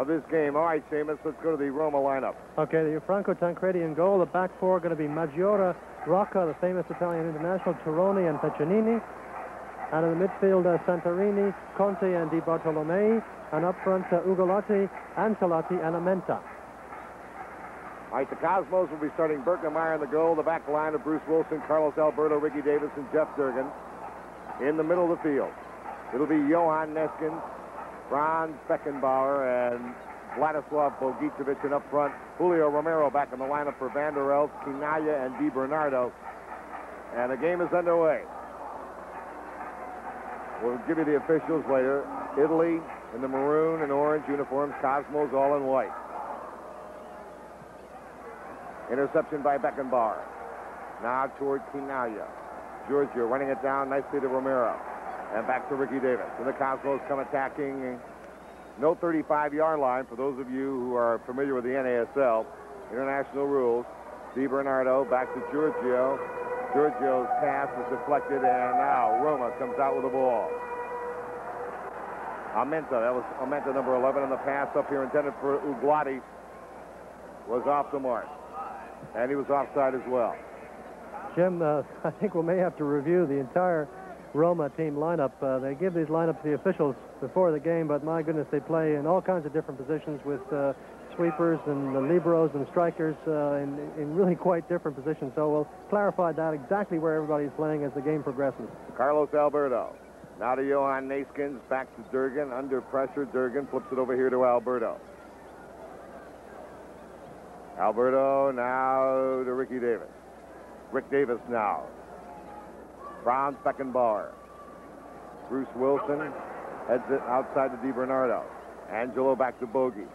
of this game. All right, Seamus, let's go to the Roma lineup. Okay, the Franco Tancredi in goal. The back four are going to be Maggiora, Rocca, the famous Italian international, Turone and Peccenini. And in the midfield, uh, Santarini, Conti, and Di Bartolomei. And up front, uh, Ugolotti, Ancelotti, and Amenta. All right, the Cosmos will be starting Birkenmeier in the goal. The back line of Bruce Wilson, Carlos Alberto, Ricky Davis, and Jeff Durgan. In the middle of the field, it'll be Johan Neeskens, Franz Beckenbauer, and Vladislav Bogicevic. And up front, Julio Romero back in the lineup for Van der Elst, Chinaglia, and Di Bernardo. And the game is underway. We'll give you the officials later. Italy in the maroon and orange uniforms, Cosmos all in white. Interception by Beckenbauer. Now toward Chinaglia. Giorgio running it down nicely to Romero. And back to Ricky Davis. And the Cosmos come attacking. No 35-yard line for those of you who are familiar with the NASL. International rules. Di Bernardo back to Giorgio. Giorgio's pass is deflected, and now Roma comes out with the ball. Amenta, that was Amenta number 11, and the pass up here intended for Ugolotti was off the mark. And he was offside as well. Jim, uh, I think we may have to review the entire Roma team lineup. Uh, they give these lineups to the officials before the game, but my goodness, they play in all kinds of different positions with uh, sweepers and the liberos and strikers uh, in, in really quite different positions. So we'll clarify that exactly where everybody's playing as the game progresses. Carlos Alberto. Now to Johan Neeskens, back to Durgan, under pressure. Durgan flips it over here to Alberto. Alberto now to Ricky Davis. Rick Davis now. Franz Beckenbauer. Bruce Wilson heads it outside to Di Bernardo. Angelo back to Bogey.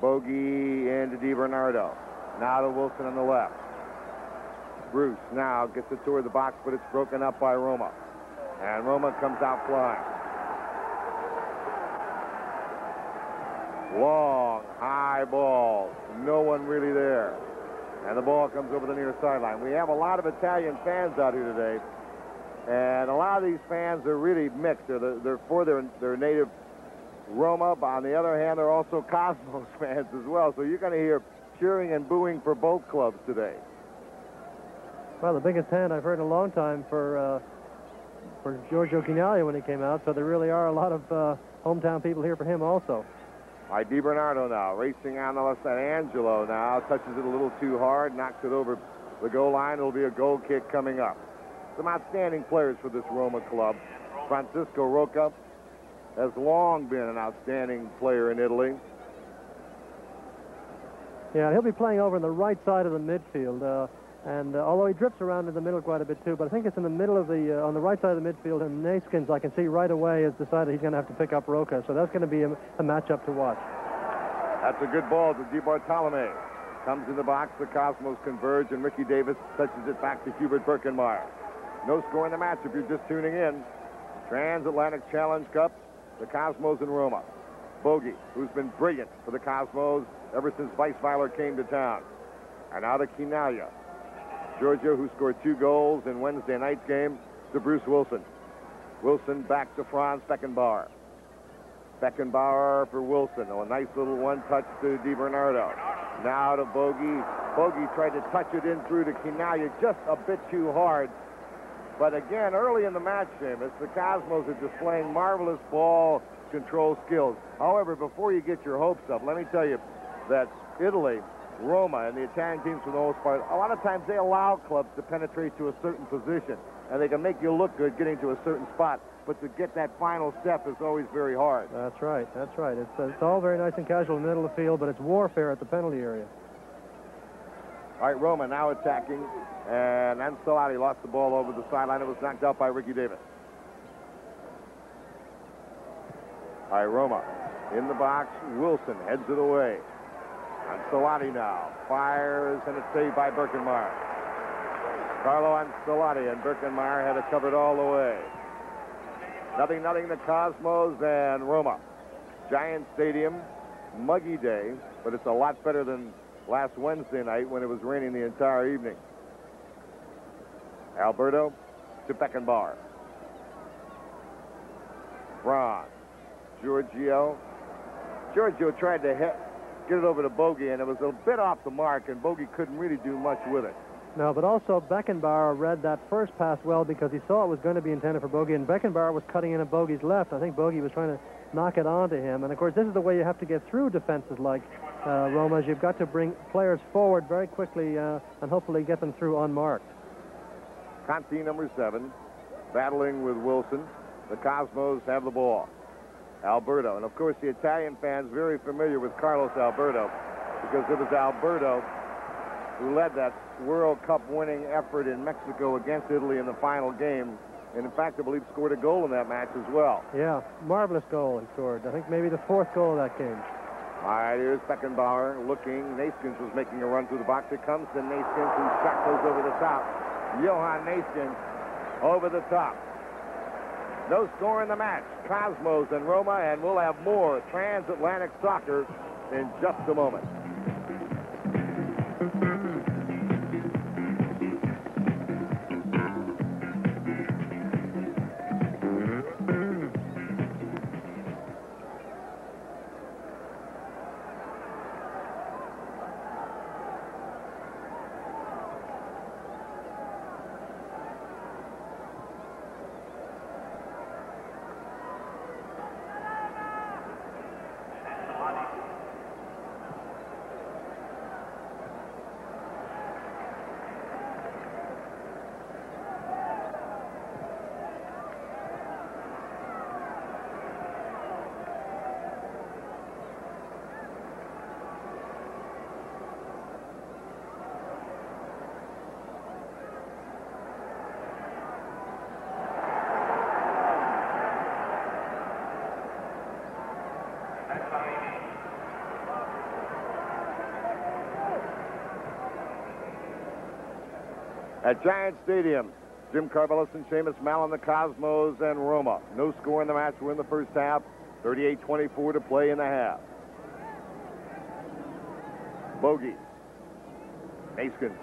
Bogey into Di Bernardo. Now to Wilson on the left. Bruce now gets it toward the box, but it's broken up by Roma. And Roma comes out flying. Long, high ball. No one really there. And the ball comes over the near sideline. We have a lot of Italian fans out here today. And a lot of these fans are really mixed. They're, the, they're for their, their native Roma, but on the other hand, they're also Cosmos fans as well. So you're going to hear cheering and booing for both clubs today. Well, the biggest hand I've heard in a long time for uh, for Giorgio Chinaglia when he came out. So there really are a lot of uh, hometown people here for him also. By Di Bernardo now, racing on the left side. Angelo now touches it a little too hard, knocks it over the goal line. It'll be a goal kick coming up. Some outstanding players for this Roma club. Francisco Rocca has long been an outstanding player in Italy. Yeah, he'll be playing over in the right side of the midfield. Uh, and uh, although he drifts around in the middle quite a bit too, but I think it's in the middle of the, uh, on the right side of the midfield, and Neeskens, I can see right away, has decided he's going to have to pick up Rocca. So that's going to be a, a matchup to watch. That's a good ball to Di Bartolomei. Comes in the box, the Cosmos converge, and Ricky Davis touches it back to Hubert Birkenmeier. No score in the match if you're just tuning in. Transatlantic Challenge Cup, the Cosmos and Roma. Bogey, who's been brilliant for the Cosmos ever since Weisweiler came to town. And now to Chinaglia. Giorgio, who scored two goals in Wednesday night's game, to Bruce Wilson. Wilson back to Franz Beckenbauer. Beckenbauer for Wilson. Oh, a nice little one-touch to Di Bernardo. Now to Bogey. Bogey tried to touch it in through to Chinaglia just a bit too hard. But again, early in the match, Seamus, the Cosmos are displaying marvelous ball control skills. However, before you get your hopes up, let me tell you that Italy Roma and the Italian teams for the most part, a lot of times they allow clubs to penetrate to a certain position, and they can make you look good getting to a certain spot. But to get that final step is always very hard. That's right. That's right. It's, uh, it's all very nice and casual in the middle of the field, but it's warfare at the penalty area. All right, Roma now attacking, and Ancelotti lost the ball over the sideline. It was knocked out by Ricky Davis. All right, Roma in the box. Wilson heads it away. Ancelotti now fires, and it's saved by Birkenmeier. Carlo Ancelotti and Birkenmeier had it covered all the way. Nothing, nothing the Cosmos and Roma. Giant Stadium, muggy day, but it's a lot better than last Wednesday night when it was raining the entire evening. Alberto to Beckenbauer. Franz. Giorgio Giorgio tried to hit, get it over to Bogey, and it was a bit off the mark, and Bogey couldn't really do much with it. No, but also Beckenbauer read that first pass well because he saw it was going to be intended for Bogey, and Beckenbauer was cutting in at Bogey's left. I think Bogey was trying to knock it onto him. And, of course, this is the way you have to get through defenses like uh, Roma's. You've got to bring players forward very quickly uh, and hopefully get them through unmarked. Conti, number seven, battling with Wilson. The Cosmos have the ball. Alberto. And, of course, the Italian fans very familiar with Carlos Alberto because it was Alberto who led that World Cup winning effort in Mexico against Italy in the final game. And in fact, I believe scored a goal in that match as well. Yeah, marvelous goal he scored. I think maybe the fourth goal of that game. All right, here's Beckenbauer looking. Neeskens was making a run through the box. Here comes the Neeskens who shot over the top. Johan Neeskens over the top. No score in the match. Cosmos and Roma, and we'll have more transatlantic soccer in just a moment. At Giant Stadium, Jim Karvellas and Seamus Malin, the Cosmos, and Roma. No score in the match. We're in the first half. 38-24 to play in the half. Bogey. Neeskens.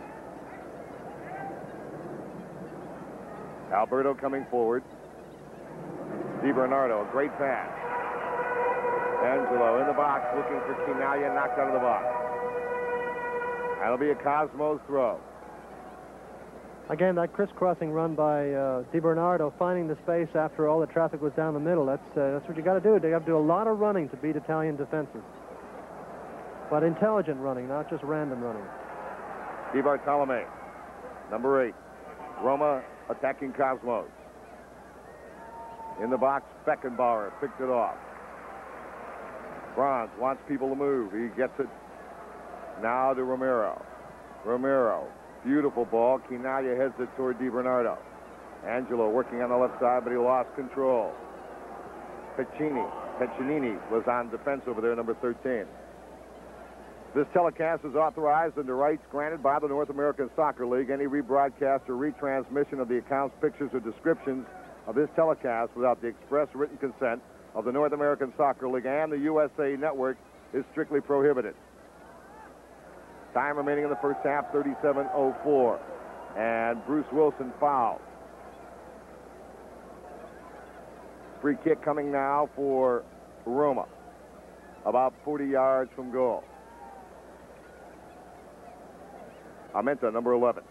Alberto coming forward. DiBernardo, a great pass. Angelo in the box looking for Chinaglia, knocked out of the box. That'll be a Cosmos throw. Again, that crisscrossing run by uh, DiBernardo, finding the space after all the traffic was down the middle. That's uh, that's what you got to do. You got to do a lot of running to beat Italian defenses, but intelligent running, not just random running. Di Bartolomei, number eight. Roma attacking Cosmos. In the box, Beckenbauer picked it off. Franz wants people to move. He gets it now to Romero. Romero Beautiful ball. Chinaglia heads it toward DiBernardo. Angelo working on the left side, but he lost control. Piccini, Peccenini was on defense over there, number 13. This telecast is authorized under rights granted by the North American Soccer League. Any rebroadcast or retransmission of the accounts, pictures, or descriptions of this telecast without the express written consent of the North American Soccer League and the USA Network is strictly prohibited. Time remaining in the first half, 37-04. And Bruce Wilson fouled. Free kick coming now for Roma. About 40 yards from goal. Amenta, number 11.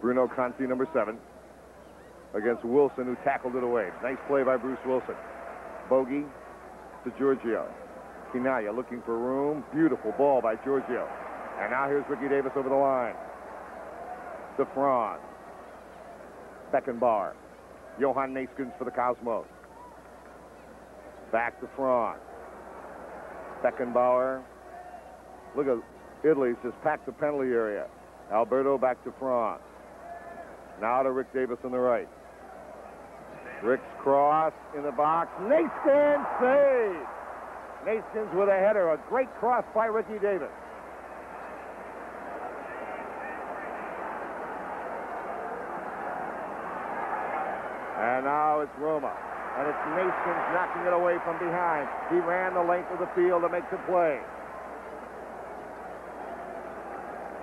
Bruno Conti, number 7. Against Wilson, who tackled it away. Nice play by Bruce Wilson. Bogey to Giorgio. Chinaglia looking for room. Beautiful ball by Giorgio. And now here's Ricky Davis over the line. Franz. Beckenbauer. Johan Neeskens for the Cosmos. Back to Franz. Beckenbauer. Look at Italy's just packed the penalty area. Alberto back to Franz. Now to Rick Davis on the right. Rick's cross in the box. Neeskens save. Neeskens with a header. A great cross by Ricky Davis. And now it's Roma. And it's Neeskens knocking it away from behind. He ran the length of the field to make the play.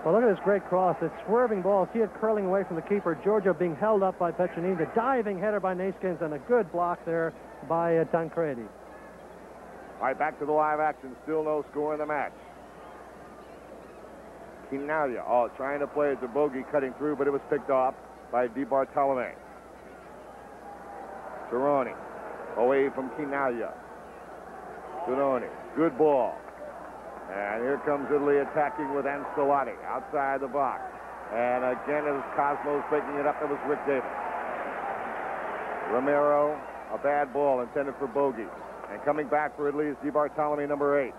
Well, look at this great cross. It's swerving ball. See it curling away from the keeper. Giorgio being held up by Peccenini. The diving header by Neeskens and a good block there by uh, Tancredi. All right, back to the live action. Still no score in the match. Chinaglia, oh, trying to play it to Bogey, cutting through, but it was picked off by DeBartolome. Turone, away from Chinaglia. Turone, good ball. And here comes Italy attacking with Ancelotti outside the box. And again, it was Cosmos picking it up. It was Rick Davis. Romero, a bad ball intended for Bogey. And coming back for Italy is Di Bartolomei, number eight.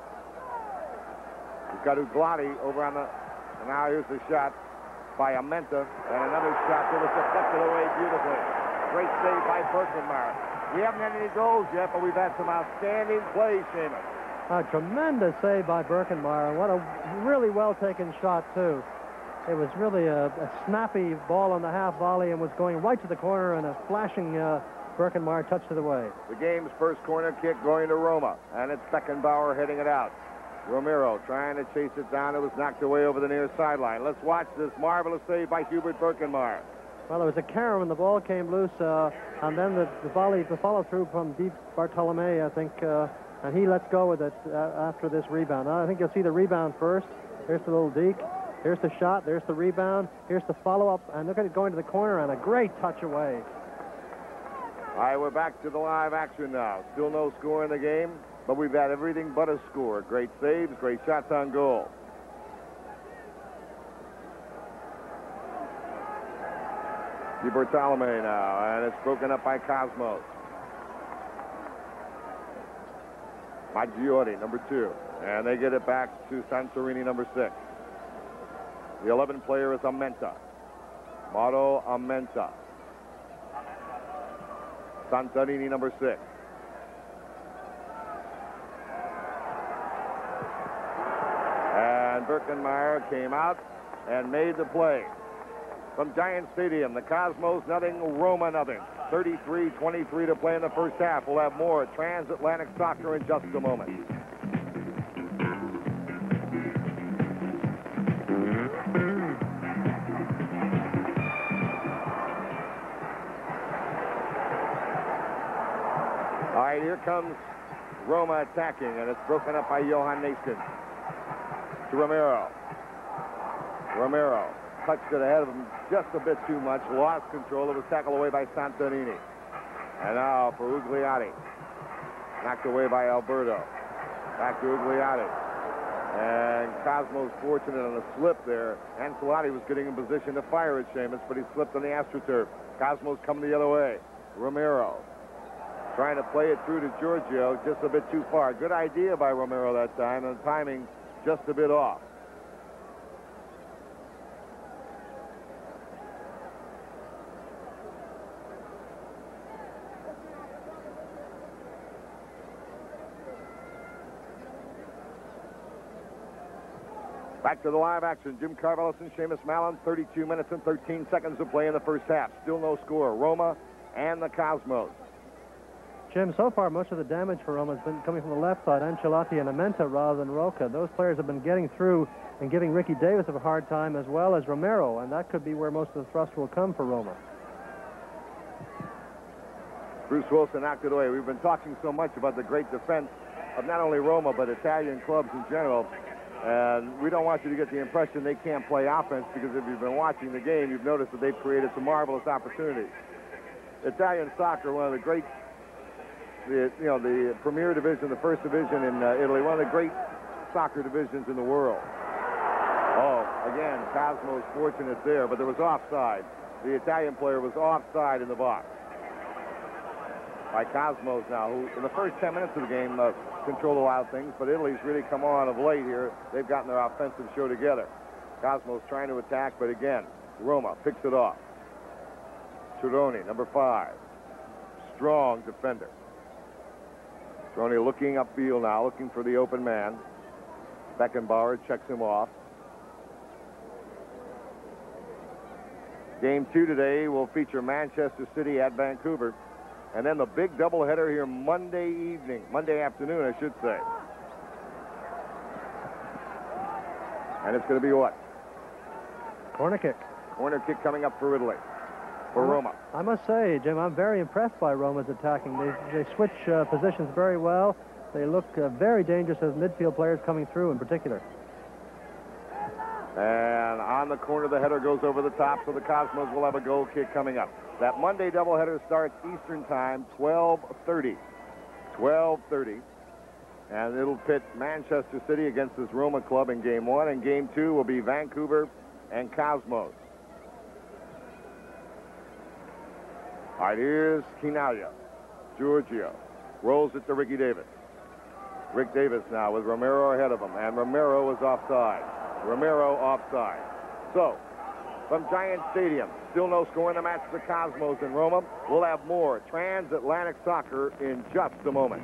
He's got Ugolotti over on the... And now here's the shot by Amenta. And another shot that was deflected away beautifully. Great save by Birkenmeier. We haven't had any goals yet, but we've had some outstanding plays, Seamus. A tremendous save by Birkenmeier. What a really well-taken shot, too. It was really a, a, snappy ball on the half volley and was going right to the corner and a flashing uh, Birkenmeier touched it away. The game's first corner kick going to Roma, and it's Beckenbauer heading it out. Romero trying to chase it down. It was knocked away over the near sideline. Let's watch this marvelous save by Hubert Birkenmeier. Well, there was a carom when the ball came loose, uh, and then the, the volley, the follow-through from Di Bartolomei, I think, uh, and he lets go with it uh, after this rebound. Now, I think you'll see the rebound first. Here's the little deke. Here's the shot. There's the rebound. Here's the follow-up, and look at it going to the corner, and a great touch away. All right, we're back to the live action now. Still no score in the game, but we've had everything but a score. Great saves, great shots on goal. Di Bartolomei now, and it's broken up by Cosmos. Maggiore, number two. And they get it back to Santarini, number six. The 11 player is Amenta. Mauro Amenta. Santarini, number six. And Birkenmeier came out and made the play. From Giant Stadium, the Cosmos nothing, Roma nothing. 33-23 to play in the first half. We'll have more transatlantic soccer in just a moment. All right, here comes Roma attacking, and it's broken up by Johan Neeskens. To Romero. Romero touched it ahead of him just a bit too much, lost control. It was tackled away by Santarini. And now for Ugolotti. Knocked away by Alberto. Back to Ugolotti. And Cosmos fortunate on a slip there. Ancelotti was getting in position to fire at Seamus, but he slipped on the AstroTurf. Cosmos coming the other way. Romero trying to play it through to Giorgio just a bit too far. Good idea by Romero that time, and timing just a bit off. Back to the live action. Jim Karvellas and Seamus Malin, 32 minutes and 13 seconds to play in the first half. Still no score. Roma and the Cosmos. Jim, so far most of the damage for Roma has been coming from the left side, Ancelotti and Amenta rather than Rocca. Those players have been getting through and giving Ricky Davis a hard time as well as Romero, and that could be where most of the thrust will come for Roma. Bruce Wilson it away. We've been talking so much about the great defense of not only Roma, but Italian clubs in general. And we don't want you to get the impression they can't play offense because if you've been watching the game, you've noticed that they've created some marvelous opportunities. Italian soccer, one of the great, the, you know, the premier division, the first division in uh, Italy, one of the great soccer divisions in the world. Oh, again, Cosmos fortunate there, but there was offside. The Italian player was offside in the box. By Cosmos now, who in the first 10 minutes of the game uh, control a lot of things, but Italy's really come on of late here. They've gotten their offensive show together. Cosmos trying to attack, but again, Roma picks it off. Turone, number five. Strong defender. Turone looking upfield now, looking for the open man. Beckenbauer checks him off. Game two today will feature Manchester City at Vancouver. And then the big doubleheader here Monday evening, Monday afternoon, I should say. And it's going to be what? Corner kick. Corner kick coming up for Italy. For Roma. I must say, Jim, I'm very impressed by Roma's attacking. They, they switch uh, positions very well. They look uh, very dangerous as midfield players coming through in particular. And on the corner, the header goes over the top, so the Cosmos will have a goal kick coming up. That Monday doubleheader starts Eastern Time, 12:30. 12:30, and it'll pit Manchester City against this Roma club in Game One, and Game Two will be Vancouver and Cosmos. All right, here's Chinaglia. Giorgio rolls it to Ricky Davis. Rick Davis now with Romero ahead of him, and Romero is offside. Romero offside. So, from Giant Stadium, still no score in the match for Cosmos in Roma. We'll have more transatlantic soccer in just a moment.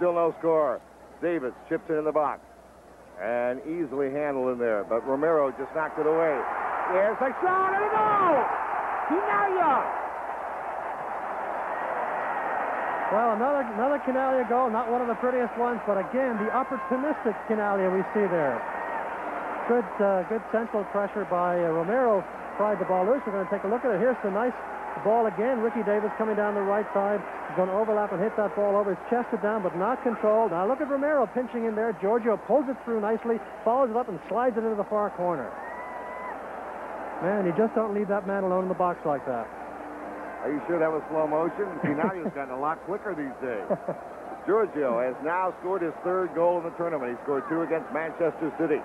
Still no score. Davis chips it in the box. And easily handled in there. But Romero just knocked it away. Here's a shot and a goal! Chinaglia! Well, another another Chinaglia goal, not one of the prettiest ones, but again, the opportunistic Chinaglia we see there. Good, uh, good central pressure by uh, Romero. Pried the ball loose. We're going to take a look at it. Here's the nice ball again. Ricky Davis coming down the right side. He's going to overlap and hit that ball over. He's chested down, but not controlled. Now look at Romero pinching in there. Giorgio pulls it through nicely, follows it up, and slides it into the far corner. Man, you just don't leave that man alone in the box like that. Are you sure that was slow motion? Chinaglia's gotten a lot quicker these days. Giorgio has now scored his third goal in the tournament. He scored two against Manchester City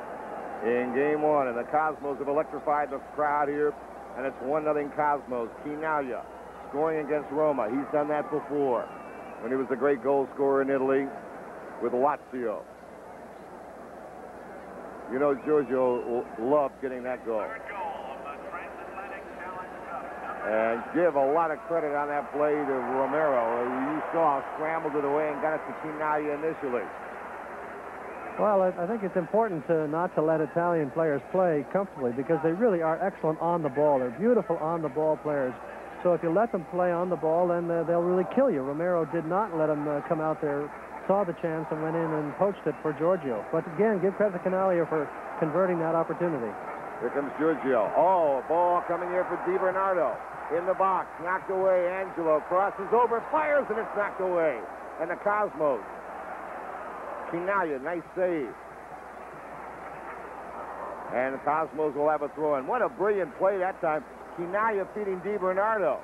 in game one, and the Cosmos have electrified the crowd here, and it's 1 0 Cosmos. Chinaglia scoring against Roma. He's done that before when he was a great goal scorer in Italy with Lazio. You know, Giorgio loved getting that goal. And give a lot of credit on that play to Romero. You saw scrambled it away and got it to Chinaglia initially. Well, I, I think it's important to not to let Italian players play comfortably because they really are excellent on the ball. They're beautiful on the ball players. So if you let them play on the ball, then uh, they'll really kill you. Romero did not let him uh, come out there, saw the chance, and went in and poached it for Giorgio. But again, give credit to Chinaglia for converting that opportunity. Here comes Giorgio. Oh, ball coming here for Di Bernardo. In the box, knocked away. Angelo crosses over, fires, and it's knocked away. And the Cosmos. Chinaglia, nice save. And the Cosmos will have a throw in. What a brilliant play that time. Chinaglia feeding Di Bernardo.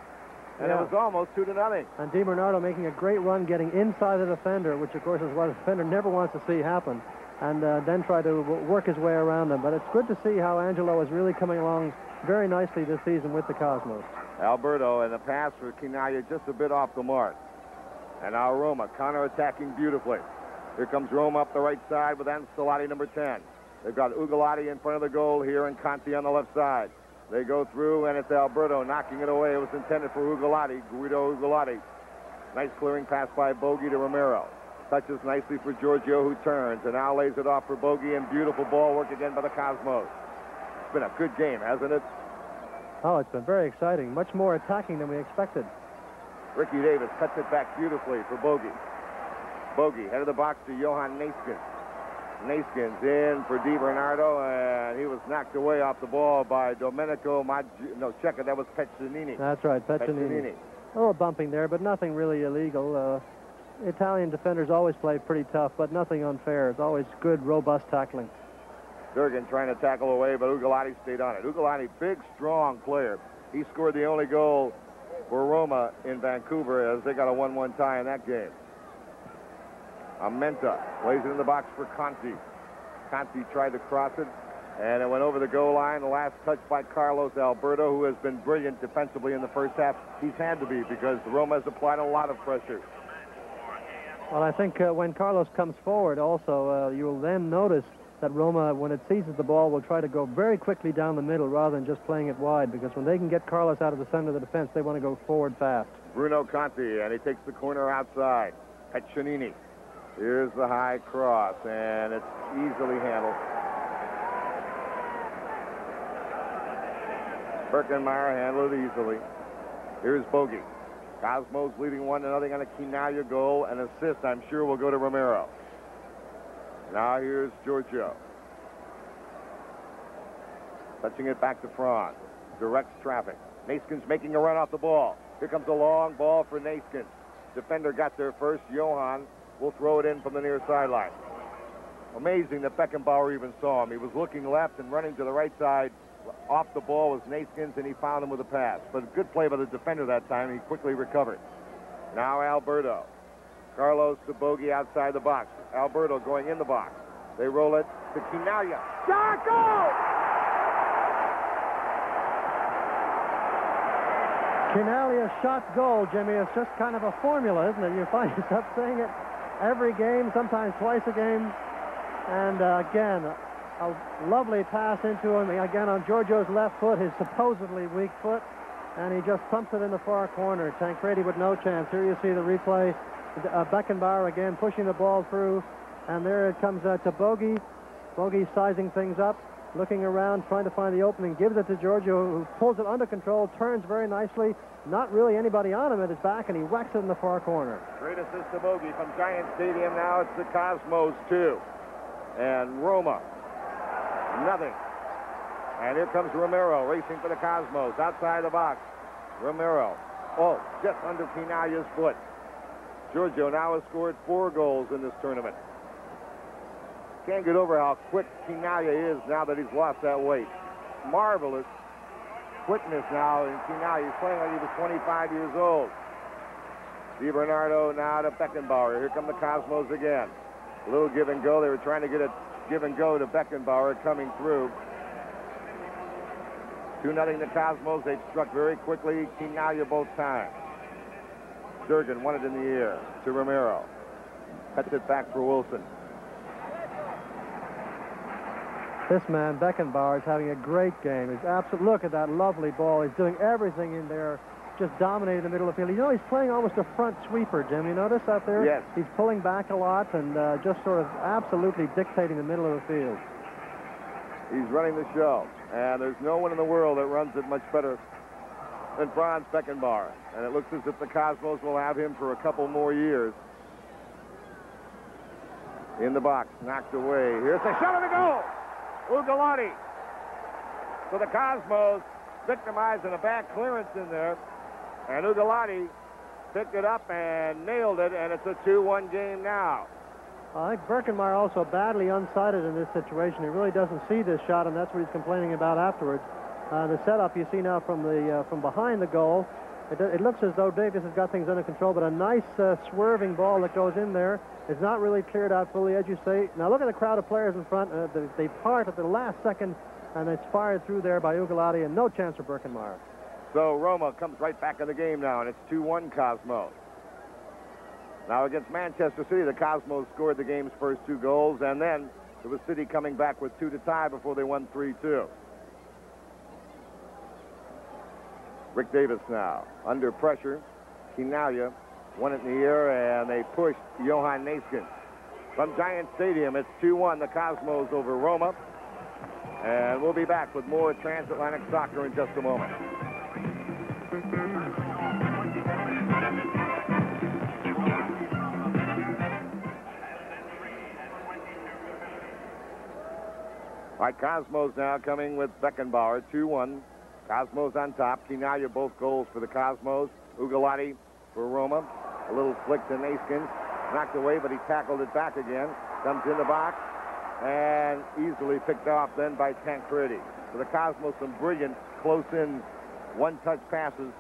And Yeah. it was almost two to nothing. And Di Bernardo making a great run, getting inside the defender, which of course is what a defender never wants to see happen, and uh, then try to work his way around them. But it's good to see how Angelo is really coming along very nicely this season with the Cosmos. Alberto and the pass for Chinaglia just a bit off the mark. And now Roma counter-attacking beautifully. Here comes Rome up the right side with Ancelotti, number 10. They've got Ugolotti in front of the goal here and Conti on the left side. They go through, and it's Alberto knocking it away. It was intended for Ugolotti, Guido Ugolotti. Nice clearing pass by Bogey to Romero. Touches nicely for Giorgio, who turns, and now lays it off for Bogey, and beautiful ball work again by the Cosmos. It's been a good game, hasn't it? Oh, it's been very exciting. Much more attacking than we expected. Ricky Davis cuts it back beautifully for Bogey. Bogey, head of the box to Johan Neeskens. Neeskens in for Di Bernardo, and he was knocked away off the ball by Domenico Maggi. No, check it, that was Peccenini. That's right, Peccenini. A little bumping there, but nothing really illegal. Uh, Italian defenders always play pretty tough, but nothing unfair. It's always good, robust tackling. Durgan trying to tackle away, but Ugolotti stayed on it. Ugolotti, big, strong player. He scored the only goal for Roma in Vancouver as they got a 1-1 tie in that game. Amenta plays it in the box for Conti. Conti tried to cross it, and it went over the goal line. The last touch by Carlos Alberto, who has been brilliant defensively in the first half. He's had to be because Roma has applied a lot of pressure. Well, I think uh, when Carlos comes forward also, uh, you will then notice that Roma, when it seizes the ball, will try to go very quickly down the middle rather than just playing it wide because when they can get Carlos out of the center of the defense, they want to go forward fast. Bruno Conti, and he takes the corner outside. Peccenini. Here's the high cross, and it's easily handled. Birkenmeier handled it easily. Here's Bogey. Cosmos leading one to nothing on a Chinaglia goal. An assist, I'm sure, will go to Romero. Now here's Giorgio. Touching it back to Franz. Directs traffic. Neeskens making a run off the ball. Here comes a long ball for Neeskens. Defender got there first. Johan will throw it in from the near sideline. Amazing that Beckenbauer even saw him. He was looking left and running to the right side. Off the ball was Neeskens, and he found him with a pass. But a good play by the defender that time. He quickly recovered. Now Alberto. Carlos Bogey outside the box. Alberto going in the box. They roll it to Chinaglia. Shot goal! Chinaglia shot goal, Jimmy. It's just kind of a formula, isn't it? You find yourself saying it every game, sometimes twice a game. And uh, again, a lovely pass into him. Again, on Giorgio's left foot, his supposedly weak foot. And he just pumps it in the far corner. Tancredi with no chance. Here you see the replay. Uh, Beckenbauer again pushing the ball through. And there it comes uh, to Bogey. Bogey sizing things up, looking around, trying to find the opening. Gives it to Giorgio, who pulls it under control, turns very nicely. Not really anybody on him at his back, and he whacks it in the far corner. Great assist to Bogey from Giant Stadium. Now it's the Cosmos, too. And Roma, nothing. And here comes Romero racing for the Cosmos outside the box. Romero, oh, just under Chinaglia's foot. Giorgio now has scored four goals in this tournament. Can't get over how quick Chinaglia is now that he's lost that weight. Marvelous quickness now in now He's playing like he was 25 years old. DiBernardo now to Beckenbauer. Here come the Cosmos again. A little give and go. They were trying to get a give and go to Beckenbauer coming through. 2 nothing the Cosmos. They struck very quickly. Chinaglia both times. Durgan won it in the air to Romero. Cuts it back for Wilson. This man, Beckenbauer, is having a great game. He's absolute. Look at that lovely ball. He's doing everything in there, just dominating the middle of the field. You know, he's playing almost a front sweeper, Jim. You notice out there? Yes. He's pulling back a lot and uh, just sort of absolutely dictating the middle of the field. He's running the show, and there's no one in the world that runs it much better than Franz Beckenbauer. And it looks as if the Cosmos will have him for a couple more years. In the box, knocked away. Here's the shot of the goal. Ugolotti. So the Cosmos victimizing a bad clearance in there. And Ugolotti picked it up and nailed it, and it's a 2-1 game now. I think Birkenmeier also badly unsighted in this situation. He really doesn't see this shot, and that's what he's complaining about afterwards. Uh, the setup you see now from the uh, from behind the goal, it, it, looks as though Davis has got things under control, but a nice uh, swerving ball that goes in there is not really cleared out fully, as you say. Now look at the crowd of players in front. Uh, they, they part at the last second, and it's fired through there by Ugolotti, and no chance for Birkenmeier. So Roma comes right back in the game now, and it's 2-1 Cosmos. Now against Manchester City, the Cosmos scored the game's first two goals, and then it was City coming back with two to tie before they won 3-2. Rick Davis now under pressure. Chinaglia won it in the air, and they pushed Johan Neeskens. From Giant Stadium, it's 2-1, the Cosmos over Roma. And we'll be back with more transatlantic soccer in just a moment. All right, Cosmos now coming with Beckenbauer, 2-1. Cosmos on top. Chinaglia both goals for the Cosmos. Ugolotti for Roma. A little flick to Neeskens. knocked away, but he tackled it back again. Comes in the box and easily picked off then by Tancredi. For the Cosmos, some brilliant close-in one-touch passes.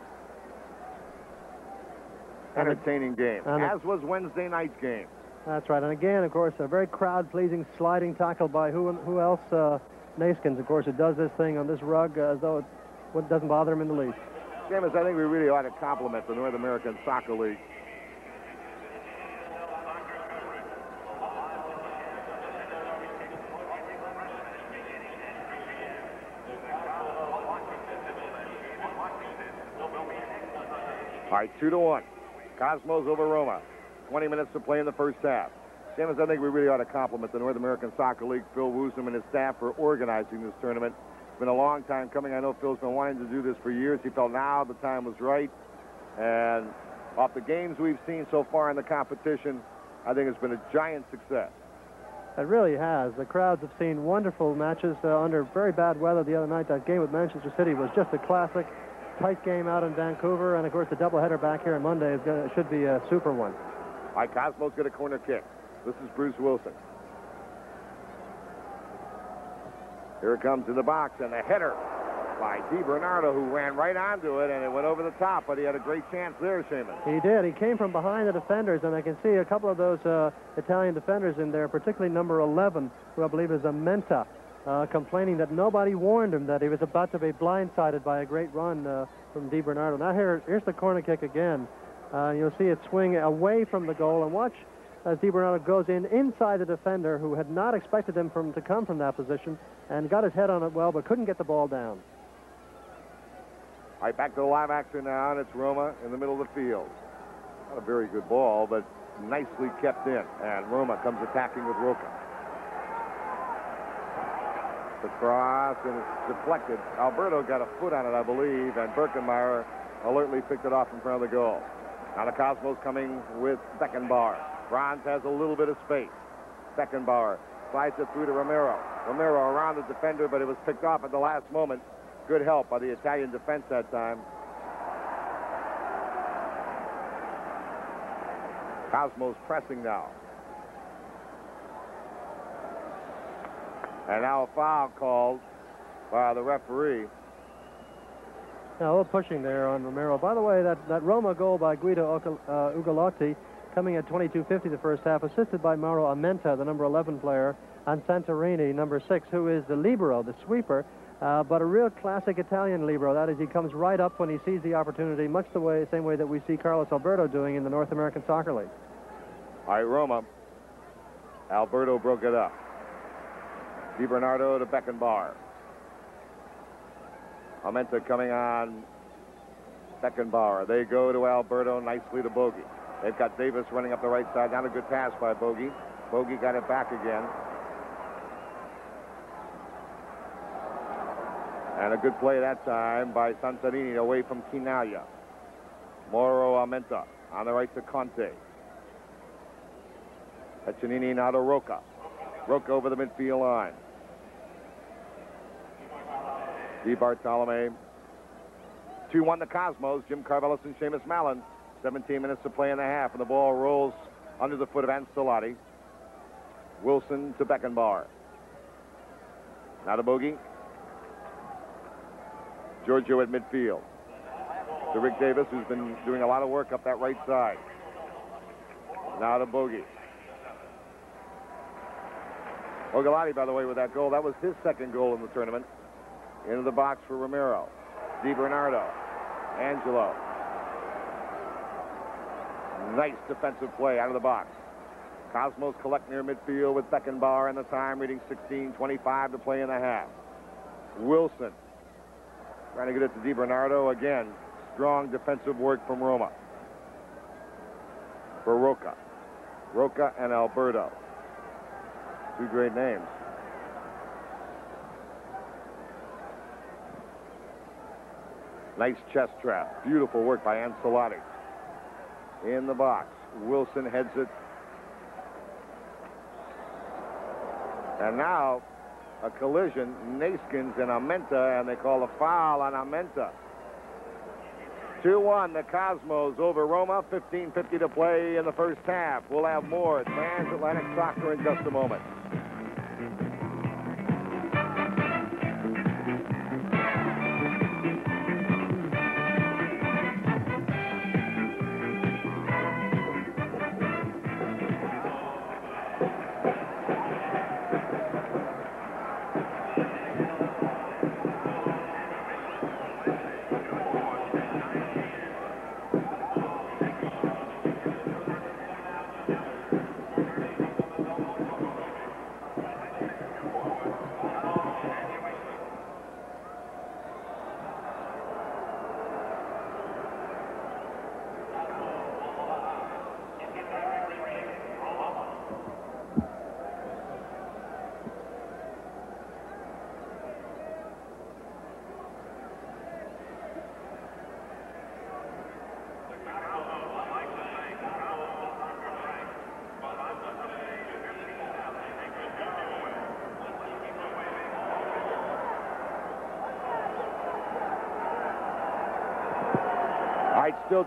Entertaining game, as was Wednesday night's game. That's right. And again, of course, a very crowd-pleasing sliding tackle by who, who else? Uh, of course, who does this thing on this rug uh, as though it doesn't bother him in the least. James, I think we really ought to compliment the North American Soccer League All right, two to one. Cosmos over Roma. 20 minutes to play in the first half. James, I think we really ought to compliment the North American Soccer League, Phil Woosnam and his staff for organizing this tournament. Been a long time coming. I know Phil's been wanting to do this for years. He felt now the time was right. And off the games we've seen so far in the competition, I think it's been a giant success. It really has. The crowds have seen wonderful matches uh, under very bad weather the other night. That game with Manchester City was just a classic tight game out in Vancouver, and of course the doubleheader back here on Monday is gonna, should be a super one. All right, Cosmos get a corner kick. This is Bruce Wilson. Here it comes in the box, and the header by DiBernardo, who ran right onto it, and it went over the top, but he had a great chance there, Seamus. He did. He came from behind the defenders, and I can see a couple of those uh, Italian defenders in there, particularly number 11, who I believe is Amenta uh, complaining that nobody warned him that he was about to be blindsided by a great run uh, from DiBernardo. Now here, here's the corner kick again. Uh, you'll see it swing away from the goal, and watch as DiBernardo goes in inside the defender who had not expected him from, to come from that position and got his head on it well, but couldn't get the ball down. All right, back to the live action now, and it's Roma in the middle of the field. Not a very good ball, but nicely kept in, and Roma comes attacking with Rocca. The cross, and it's deflected. Alberto got a foot on it, I believe, and Birkenmeier alertly picked it off in front of the goal. Now the Cosmos coming with Beckenbauer. Franz has a little bit of space. Beckenbauer slides it through to Romero. Romero around the defender, but it was picked off at the last moment. Good help by the Italian defense that time. Cosmos pressing now. And now a foul called by the referee. Now, a little pushing there on Romero. By the way, that, that Roma goal by Guido uh, Ugolotti coming at 22.50 the first half, assisted by Mauro Amenta, the number 11 player, and Santarini, number 6, who is the libero, the sweeper, uh, but a real classic Italian libero. That is, he comes right up when he sees the opportunity, much the way, same way that we see Carlos Alberto doing in the North American Soccer League. All right, Roma. Alberto broke it up. Di Bernardo to Beckenbauer. Amenta coming on Beckenbauer. They go to Alberto nicely to Bogey. They've got Davis running up the right side. Not a good pass by Bogey. Bogey got it back again. And a good play that time by Santarini away from Chinaglia. Mauro Amenta on the right to Conti. Eccenini now to Rocca. Rocca over the midfield line. Di Bartolomei. 2-1 the Cosmos. Jim Karvellas and Seamus Malin. 17 minutes to play in the half, and the ball rolls under the foot of Ancelotti. Wilson to Beckenbauer. Now to Bogey. Giorgio at midfield. To Rick Davis, who's been doing a lot of work up that right side. Now to Bogey. Ugolotti, by the way, with that goal, that was his second goal in the tournament. Into the box for Romero. DiBernardo. Angelo. Nice defensive play out of the box. Cosmos collect near midfield with Beckenbauer and the time reading 16-25 to play in the half. Wilson trying to get it to DiBernardo again. Strong defensive work from Roma. For Rocca. Rocca and Alberto. Two great names. Nice chest trap. Beautiful work by Ancelotti. In the box. Wilson heads it. And now a collision. Neeskens and Amenta, and they call a foul on Amenta. 2-1, the Cosmos over Roma, 15.50 to play in the first half. We'll have more Transatlantic Soccer in just a moment.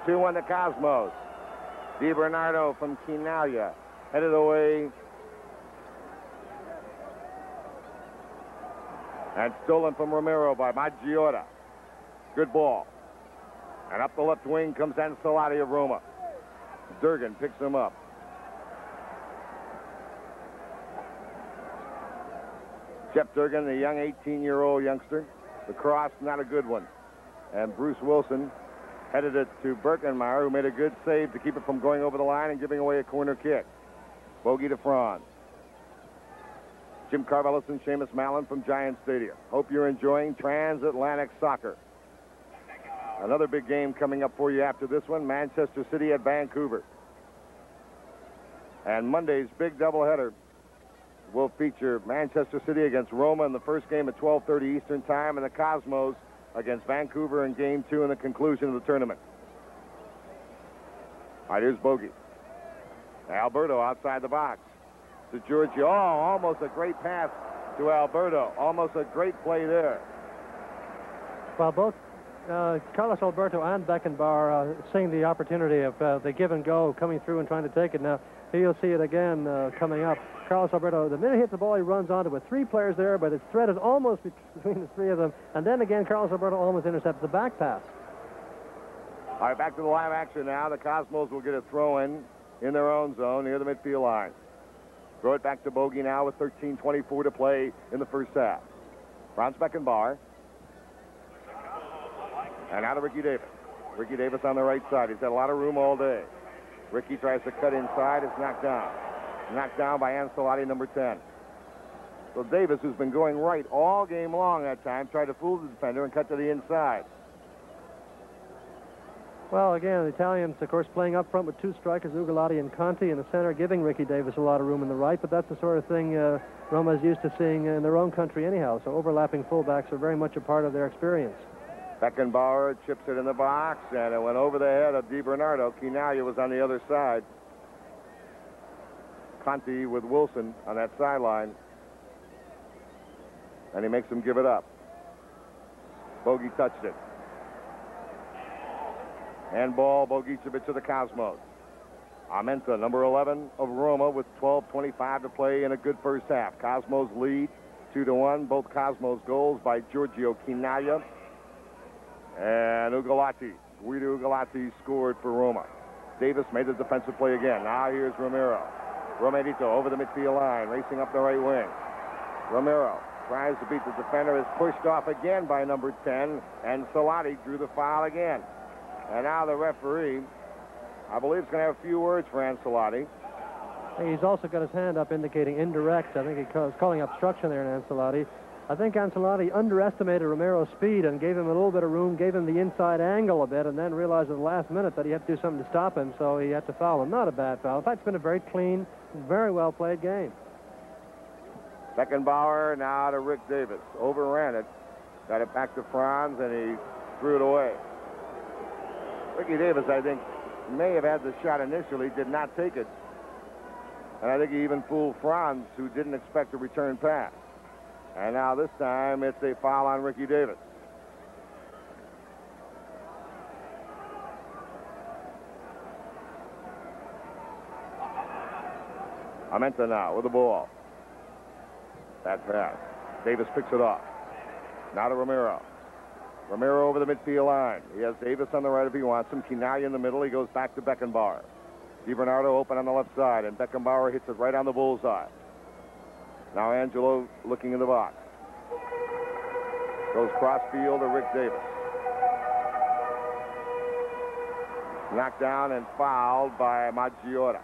Still 2-1 the Cosmos. DiBernardo from Chinaglia headed away. And stolen from Romero by Maggiora. Good ball. And up the left wing comes Ancelotti of Roma. Durgan picks him up. Jeff Durgan, the young 18-year-old youngster. The cross, not a good one. And Bruce Wilson headed it to Birkenmeier, who made a good save to keep it from going over the line and giving away a corner kick. Bogey to Franz. Jim Karvellas and Seamus Malin from Giant Stadium. Hope you're enjoying transatlantic soccer. Another big game coming up for you after this one, Manchester City at Vancouver. And Monday's big doubleheader will feature Manchester City against Roma in the first game at 12.30 Eastern Time and the Cosmos against Vancouver in game two in the conclusion of the tournament. All right, here's Bogey. Alberto outside the box to Giorgio. Oh, almost a great pass to Alberto. Almost a great play there. Well, both uh, Carlos Alberto and Beckenbauer uh, seeing the opportunity of uh, the give and go coming through and trying to take it. Now, you'll see it again uh, coming up. Carlos Alberto, the minute he hits the ball, he runs onto it with three players there, but it's threaded almost between the three of them. And then again, Carlos Alberto almost intercepts the back pass. All right, back to the live action now. The Cosmos will get a throw in in their own zone near the midfield line. Throw it back to Bogey now with 13.24 to play in the first half. Franz Beckenbauer. And now to Ricky Davis. Ricky Davis on the right side. He's had a lot of room all day. Ricky tries to cut inside. It's knocked down. Knocked down by Ancelotti, number 10. So Davis, who's been going right all game long that time, tried to fool the defender and cut to the inside. Well, again, the Italians, of course, playing up front with two strikers, Ugolotti and Conti in the center, giving Ricky Davis a lot of room in the right, but that's the sort of thing uh, Roma is used to seeing in their own country anyhow, so overlapping fullbacks are very much a part of their experience. Beckenbauer chips it in the box, and it went over the head of Di Bernardo. Chinaglia was on the other side. Conti with Wilson on that sideline. And he makes him give it up. Bogey touched it. Handball, Bogicevic to the Cosmos. Amenta, number 11 of Roma, with 12.25 to play in a good first half. Cosmos lead 2 to 1. Both Cosmos goals by Giorgio Chinaglia and Ugolotti. Guido Ugolotti scored for Roma. Davis made the defensive play again. Now here's Romero. Romerito over the midfield line, racing up the right wing. Romero tries to beat the defender, is pushed off again by number 10, and Salati drew the foul again. And now the referee, I believe, is going to have a few words for Ancelotti. He's also got his hand up indicating indirect. I think he's calling obstruction there in Ancelotti. I think Ancelotti underestimated Romero's speed and gave him a little bit of room, gave him the inside angle a bit, and then realized at the last minute that he had to do something to stop him, so he had to foul him. Not a bad foul. In fact, it's been a very clean, very well played game. Beckenbauer now to Rick Davis. Overran it. Got it back to Franz, and he threw it away. Ricky Davis, I think, may have had the shot initially, did not take it. And I think he even fooled Franz, who didn't expect a return pass. And now this time it's a foul on Ricky Davis. Amenta now with the ball. That pass. Davis picks it off. Now to Romero. Romero over the midfield line. He has Davis on the right if he wants him. Chinaglia in the middle. He goes back to Beckenbauer. DiBernardo open on the left side, and Beckenbauer hits it right on the bullseye. Now Angelo looking in the box. Goes cross field to Rick Davis. Knocked down and fouled by Maggiora.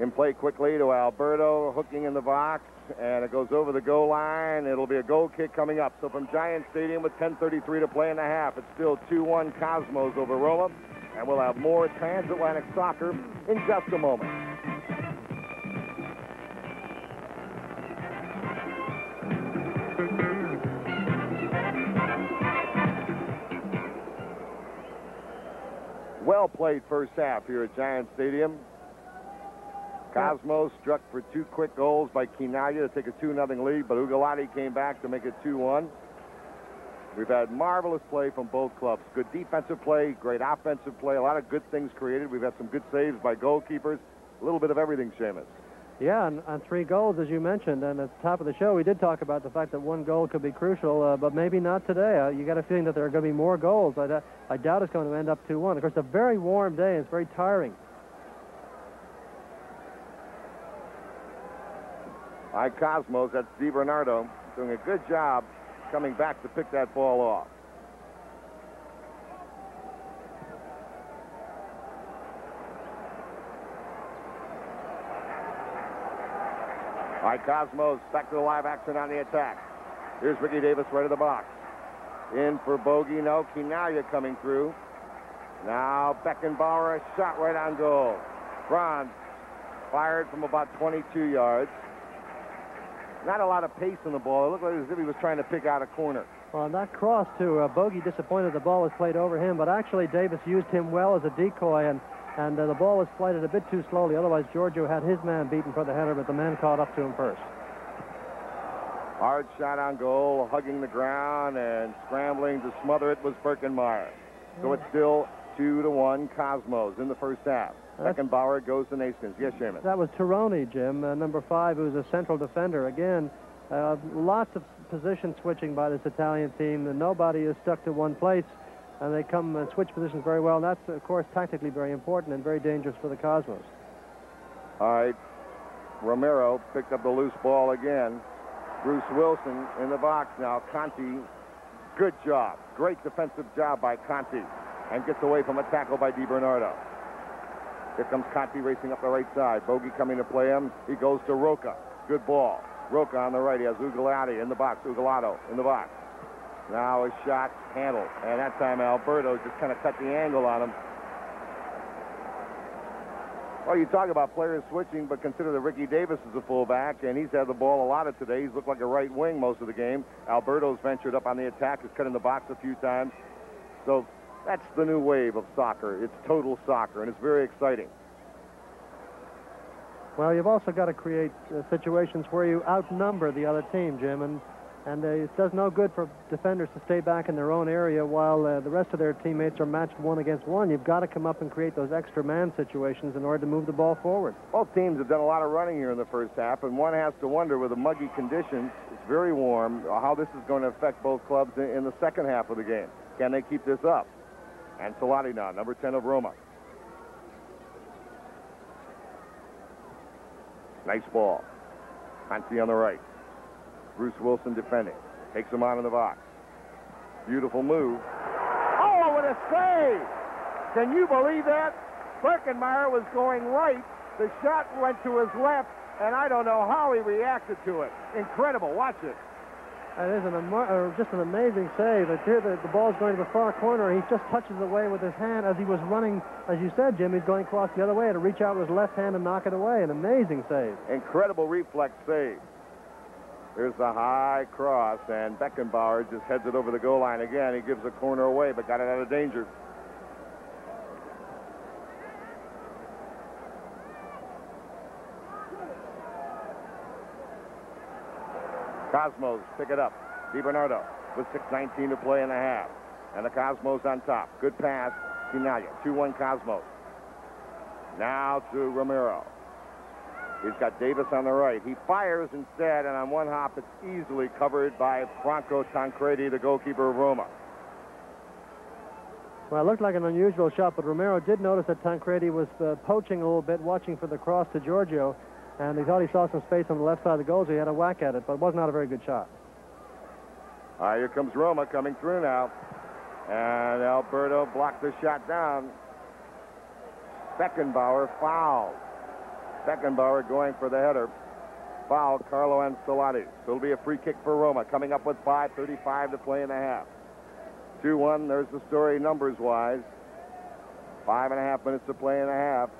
In play quickly to Alberto, hooking in the box, and it goes over the goal line. It'll be a goal kick coming up. So from Giant Stadium with 10.33 to play in the half, it's still 2-1 Cosmos over Roma. And we'll have more transatlantic soccer in just a moment. Well played first half here at Giant Stadium. Cosmos struck for two quick goals by Chinaglia to take a 2-0 lead, but Ugolotti came back to make it 2-1. We've had marvelous play from both clubs. Good defensive play, great offensive play, a lot of good things created. We've had some good saves by goalkeepers, a little bit of everything, Seamus. Yeah, and, and three goals, as you mentioned. And at the top of the show, we did talk about the fact that one goal could be crucial, uh, but maybe not today. Uh, you got a feeling that there are going to be more goals. I, I doubt it's going to end up 2-1. Of course, a very warm day. And it's very tiring. By Cosmos, that's DiBernardo doing a good job coming back to pick that ball off. Right, Cosmos back to the live action on the attack. Here's Ricky Davis right of the box. In for Bogey. No, Chinaglia coming through. Now Beckenbauer, a shot right on goal. Franz fired from about 22 yards. Not a lot of pace in the ball. It looked like as if he was trying to pick out a corner. Well, that cross to uh, Bogey disappointed. The ball was played over him, but actually Davis used him well as a decoy, and and uh, the ball was flighted a bit too slowly. Otherwise, Giorgio had his man beaten for the header, but the man caught up to him first. Hard shot on goal, hugging the ground and scrambling to smother it was Birkenmeier. So it's still two to one Cosmos in the first half. Beckenbauer goes to Naismith. Yes, Seamus. That was Turone, Jim, uh, number five, who's a central defender. Again, uh, lots of position switching by this Italian team. Nobody is stuck to one place, and they come and switch positions very well. And that's, of course, tactically very important and very dangerous for the Cosmos. All right. Romero picked up the loose ball again. Bruce Wilson in the box now. Conti, good job. Great defensive job by Conti. And gets away from a tackle by DiBernardo. Here comes Conti racing up the right side. Bogey coming to play him. He goes to Rocca. Good ball. Rocca on the right. He has Ugolotti in the box. Ugolotti in the box. Now a shot handled. And that time Alberto just kind of cut the angle on him. Well, you talk about players switching, but consider that Ricky Davis is a fullback, and he's had the ball a lot of today. He's looked like a right wing most of the game. Alberto's ventured up on the attack, has cut in the box a few times. So that's the new wave of soccer. It's total soccer, and it's very exciting. Well, you've also got to create uh, situations where you outnumber the other team, Jim, and and uh, it does no good for defenders to stay back in their own area while uh, the rest of their teammates are matched one against one. You've got to come up and create those extra man situations in order to move the ball forward. Both teams have done a lot of running here in the first half, and one has to wonder with the muggy conditions, it's very warm, how this is going to affect both clubs in, in the second half of the game. Can they keep this up? And now, number 10 of Roma. Nice ball. Conti on the right. Bruce Wilson defending. Takes him out in the box. Beautiful move. Oh, what a save! Can you believe that? Birkenmeier was going right. The shot went to his left, and I don't know how he reacted to it. Incredible. Watch it. It is an just an amazing save. Here the, the ball's going to the far corner. He just touches it away with his hand as he was running. As you said, Jim, he's going across the other way to reach out with his left hand and knock it away. An amazing save. Incredible reflex save. There's the high cross, and Beckenbauer just heads it over the goal line again. He gives the corner away, but got it out of danger. Cosmos pick it up. DiBernardo with 6.19 to play in the half. And the Cosmos on top. Good pass. Chinaglia. 2-1 Cosmos. Now to Romero. He's got Davis on the right. He fires instead, and on one hop, it's easily covered by Franco Tancredi, the goalkeeper of Roma. Well, it looked like an unusual shot, but Romero did notice that Tancredi was uh, poaching a little bit, watching for the cross to Giorgio, and he thought he saw some space on the left side of the goal, so he had a whack at it, but it was not a very good shot. All right, here comes Roma coming through now. And Alberto blocked the shot down. Beckenbauer fouled. Beckenbauer going for the header. Foul Carlo Ancelotti. So it'll be a free kick for Roma. Coming up with 5.35 to play in the half. 2-1, there's the story numbers-wise. Five and a half minutes to play in the half.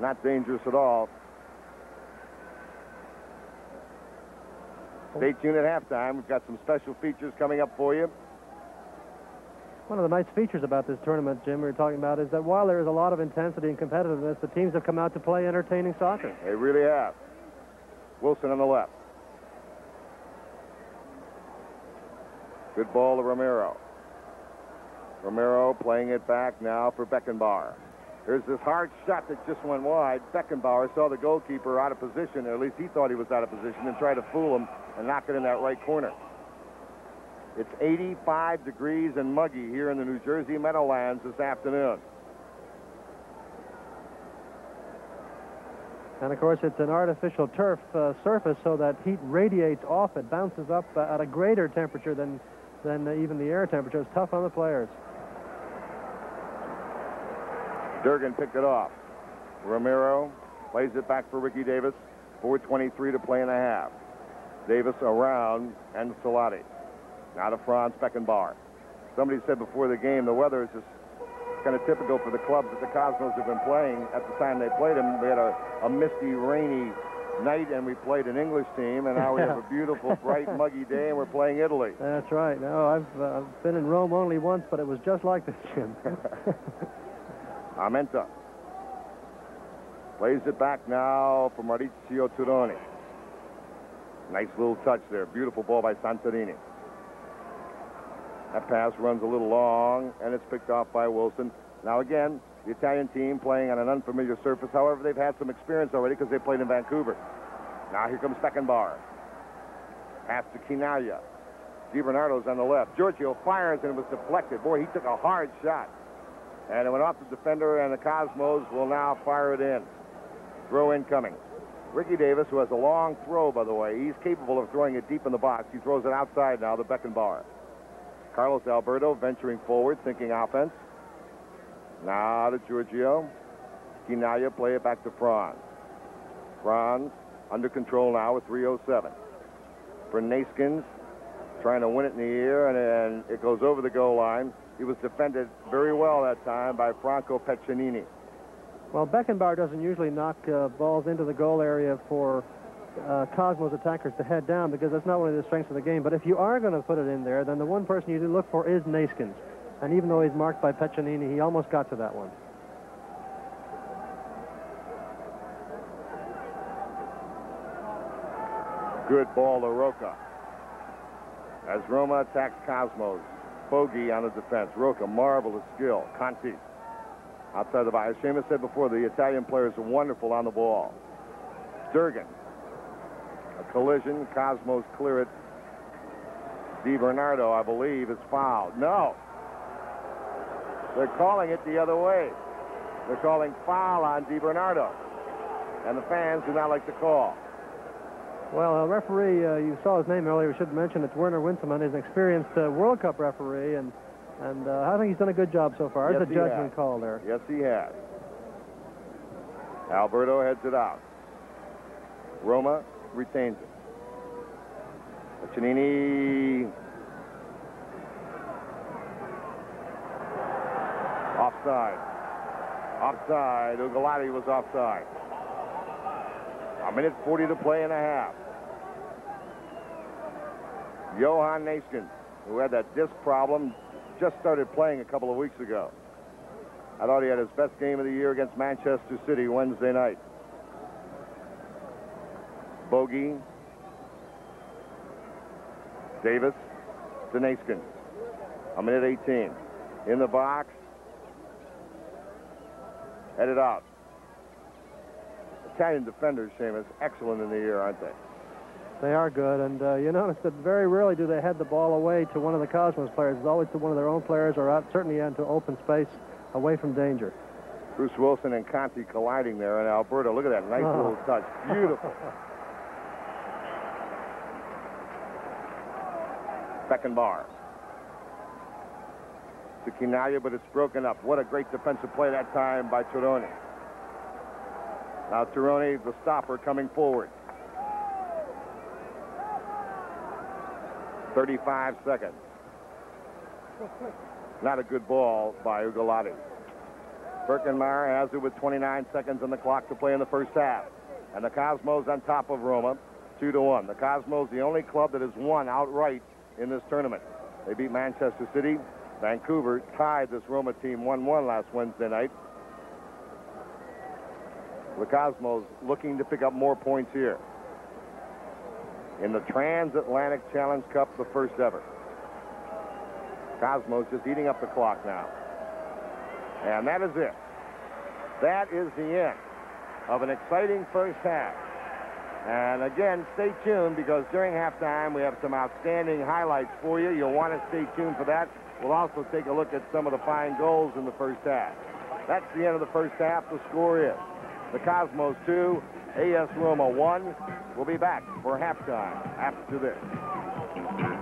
Not dangerous at all. Stay oh. tuned at halftime. We've got some special features coming up for you. One of the nice features about this tournament, Jim, we were talking about, is that while there is a lot of intensity and competitiveness, the teams have come out to play entertaining soccer. They really have. Wilson on the left. Good ball to Romero. Romero playing it back now for Beckenbauer. There's this hard shot that just went wide. Beckenbauer saw the goalkeeper out of position, or at least he thought he was out of position, and tried to fool him and knock it in that right corner. It's 85 degrees and muggy here in the New Jersey Meadowlands this afternoon. And of course, it's an artificial turf uh, surface, so that heat radiates off it, bounces up uh, at a greater temperature than, than uh, even the air temperature. It's tough on the players. Durgan picked it off. Romero plays it back for Ricky Davis. 4.23 to play in a half. Davis around and Salati. Now to Franz Beckenbauer. Somebody said before the game the weather is just kind of typical for the clubs that the Cosmos have been playing at the time they played them. We had a, a misty, rainy night, and we played an English team, and now we have a beautiful, bright, muggy day, and we're playing Italy. That's right. No, I've, uh, been in Rome only once, but it was just like this, Jim. Amenta plays it back now for Maurizio Turone. Nice little touch there. Beautiful ball by Santarini. That pass runs a little long, and it's picked off by Wilson. Now, again, the Italian team playing on an unfamiliar surface. However, they've had some experience already because they played in Vancouver. Now, here comes Beckenbauer. Pass to Chinaglia. DiBernardo's on the left. Giorgio fires, and it was deflected. Boy, he took a hard shot. And it went off the defender, and the Cosmos will now fire it in. Throw incoming. Ricky Davis, who has a long throw, by the way, he's capable of throwing it deep in the box. He throws it outside now to Beckenbauer. Carlos Alberto venturing forward, thinking offense. Now to Giorgio. Chinaglia play it back to Franz. Franz under control now with 307. For Neeskens, trying to win it in the air, and, and it goes over the goal line. He was defended very well that time by Franco Peccenini. Well, Beckenbauer doesn't usually knock uh, balls into the goal area for uh, Cosmos attackers to head down because that's not one of the strengths of the game. But if you are going to put it in there, then the one person you do look for is Neeskens. And even though he's marked by Peccenini, he almost got to that one. Good ball to Rocca. As Roma attacks Cosmos. Bogey on the defense. Rocca, marvelous skill. Conti outside the box. As Seamus said before, the Italian players are wonderful on the ball. Durgan a collision. Cosmos clear it. Di Bernardo, I believe, is fouled. No. They're calling it the other way. They're calling foul on Di Bernardo. And the fans do not like the call. Well, a referee, uh, you saw his name earlier. We should mention it's Werner Winselmann. He's an experienced uh, World Cup referee, and and uh, I think he's done a good job so far. Yes, it's a judgment has. call there. Yes, he has. Alberto heads it out. Roma retains it. Peccenini offside. Offside. Ugolotti was offside. A minute 40 to play and a half. Johan Neeskens, who had that disc problem, just started playing a couple of weeks ago. I thought he had his best game of the year against Manchester City Wednesday night. Bogey. Davis to Neeskens. A minute 18. In the box. headed out. Italian defenders, Seamus, excellent in the air, aren't they? They are good, and uh, you notice that very rarely do they head the ball away to one of the Cosmos players. It's always to one of their own players or out, certainly into open space away from danger. Bruce Wilson and Conti colliding there, and Alberto, look at that nice Oh. little touch. Beautiful. Second Beckenbauer. To Chinaglia, but it's broken up. What a great defensive play that time by Turone. Now Turone, the stopper, coming forward. 35 seconds. Not a good ball by Ugolotti. Birkenmeier has it with 29 seconds on the clock to play in the first half. And the Cosmos on top of Roma, 2 to 1. The Cosmos, the only club that has won outright in this tournament. They beat Manchester City. Vancouver tied this Roma team 1 1 last Wednesday night. The Cosmos looking to pick up more points here. In the Transatlantic Challenge Cup, the first ever. Cosmos just eating up the clock now. And that is it. That is the end of an exciting first half. And again, stay tuned because during halftime we have some outstanding highlights for you. You'll want to stay tuned for that. We'll also take a look at some of the fine goals in the first half. That's the end of the first half. The score is the Cosmos 2, AS Roma 1. We'll be back for halftime after this.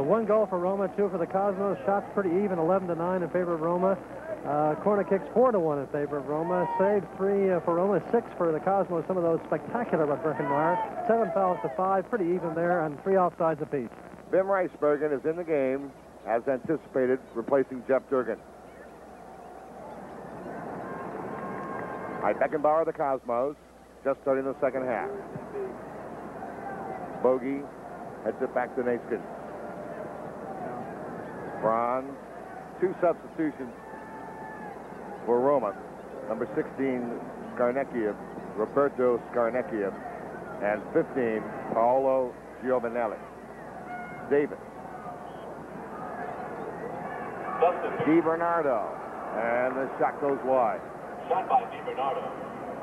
Uh, one goal for Roma, two for the Cosmos. Shots pretty even, 11 to 9 in favor of Roma. Uh, corner kicks 4 to 1 in favor of Roma. Save 3 uh, for Roma, 6 for the Cosmos. Some of those spectacular by Birkenmeier. 7 fouls to 5, pretty even there, and 3 offsides apiece. Wim Rijsbergen is in the game, as anticipated, replacing Jeff Durgan. All right, Beckenbauer, the Cosmos, just starting the second half. Bogey heads it back to Neeskens. Franz, two substitutions for Roma. Number 16, Scarnecchia, Roberto Scarnecchia, and 15, Paolo Giovannelli. Davis. Substitute. Di Bernardo. And the shot goes wide. Shot by Di Bernardo.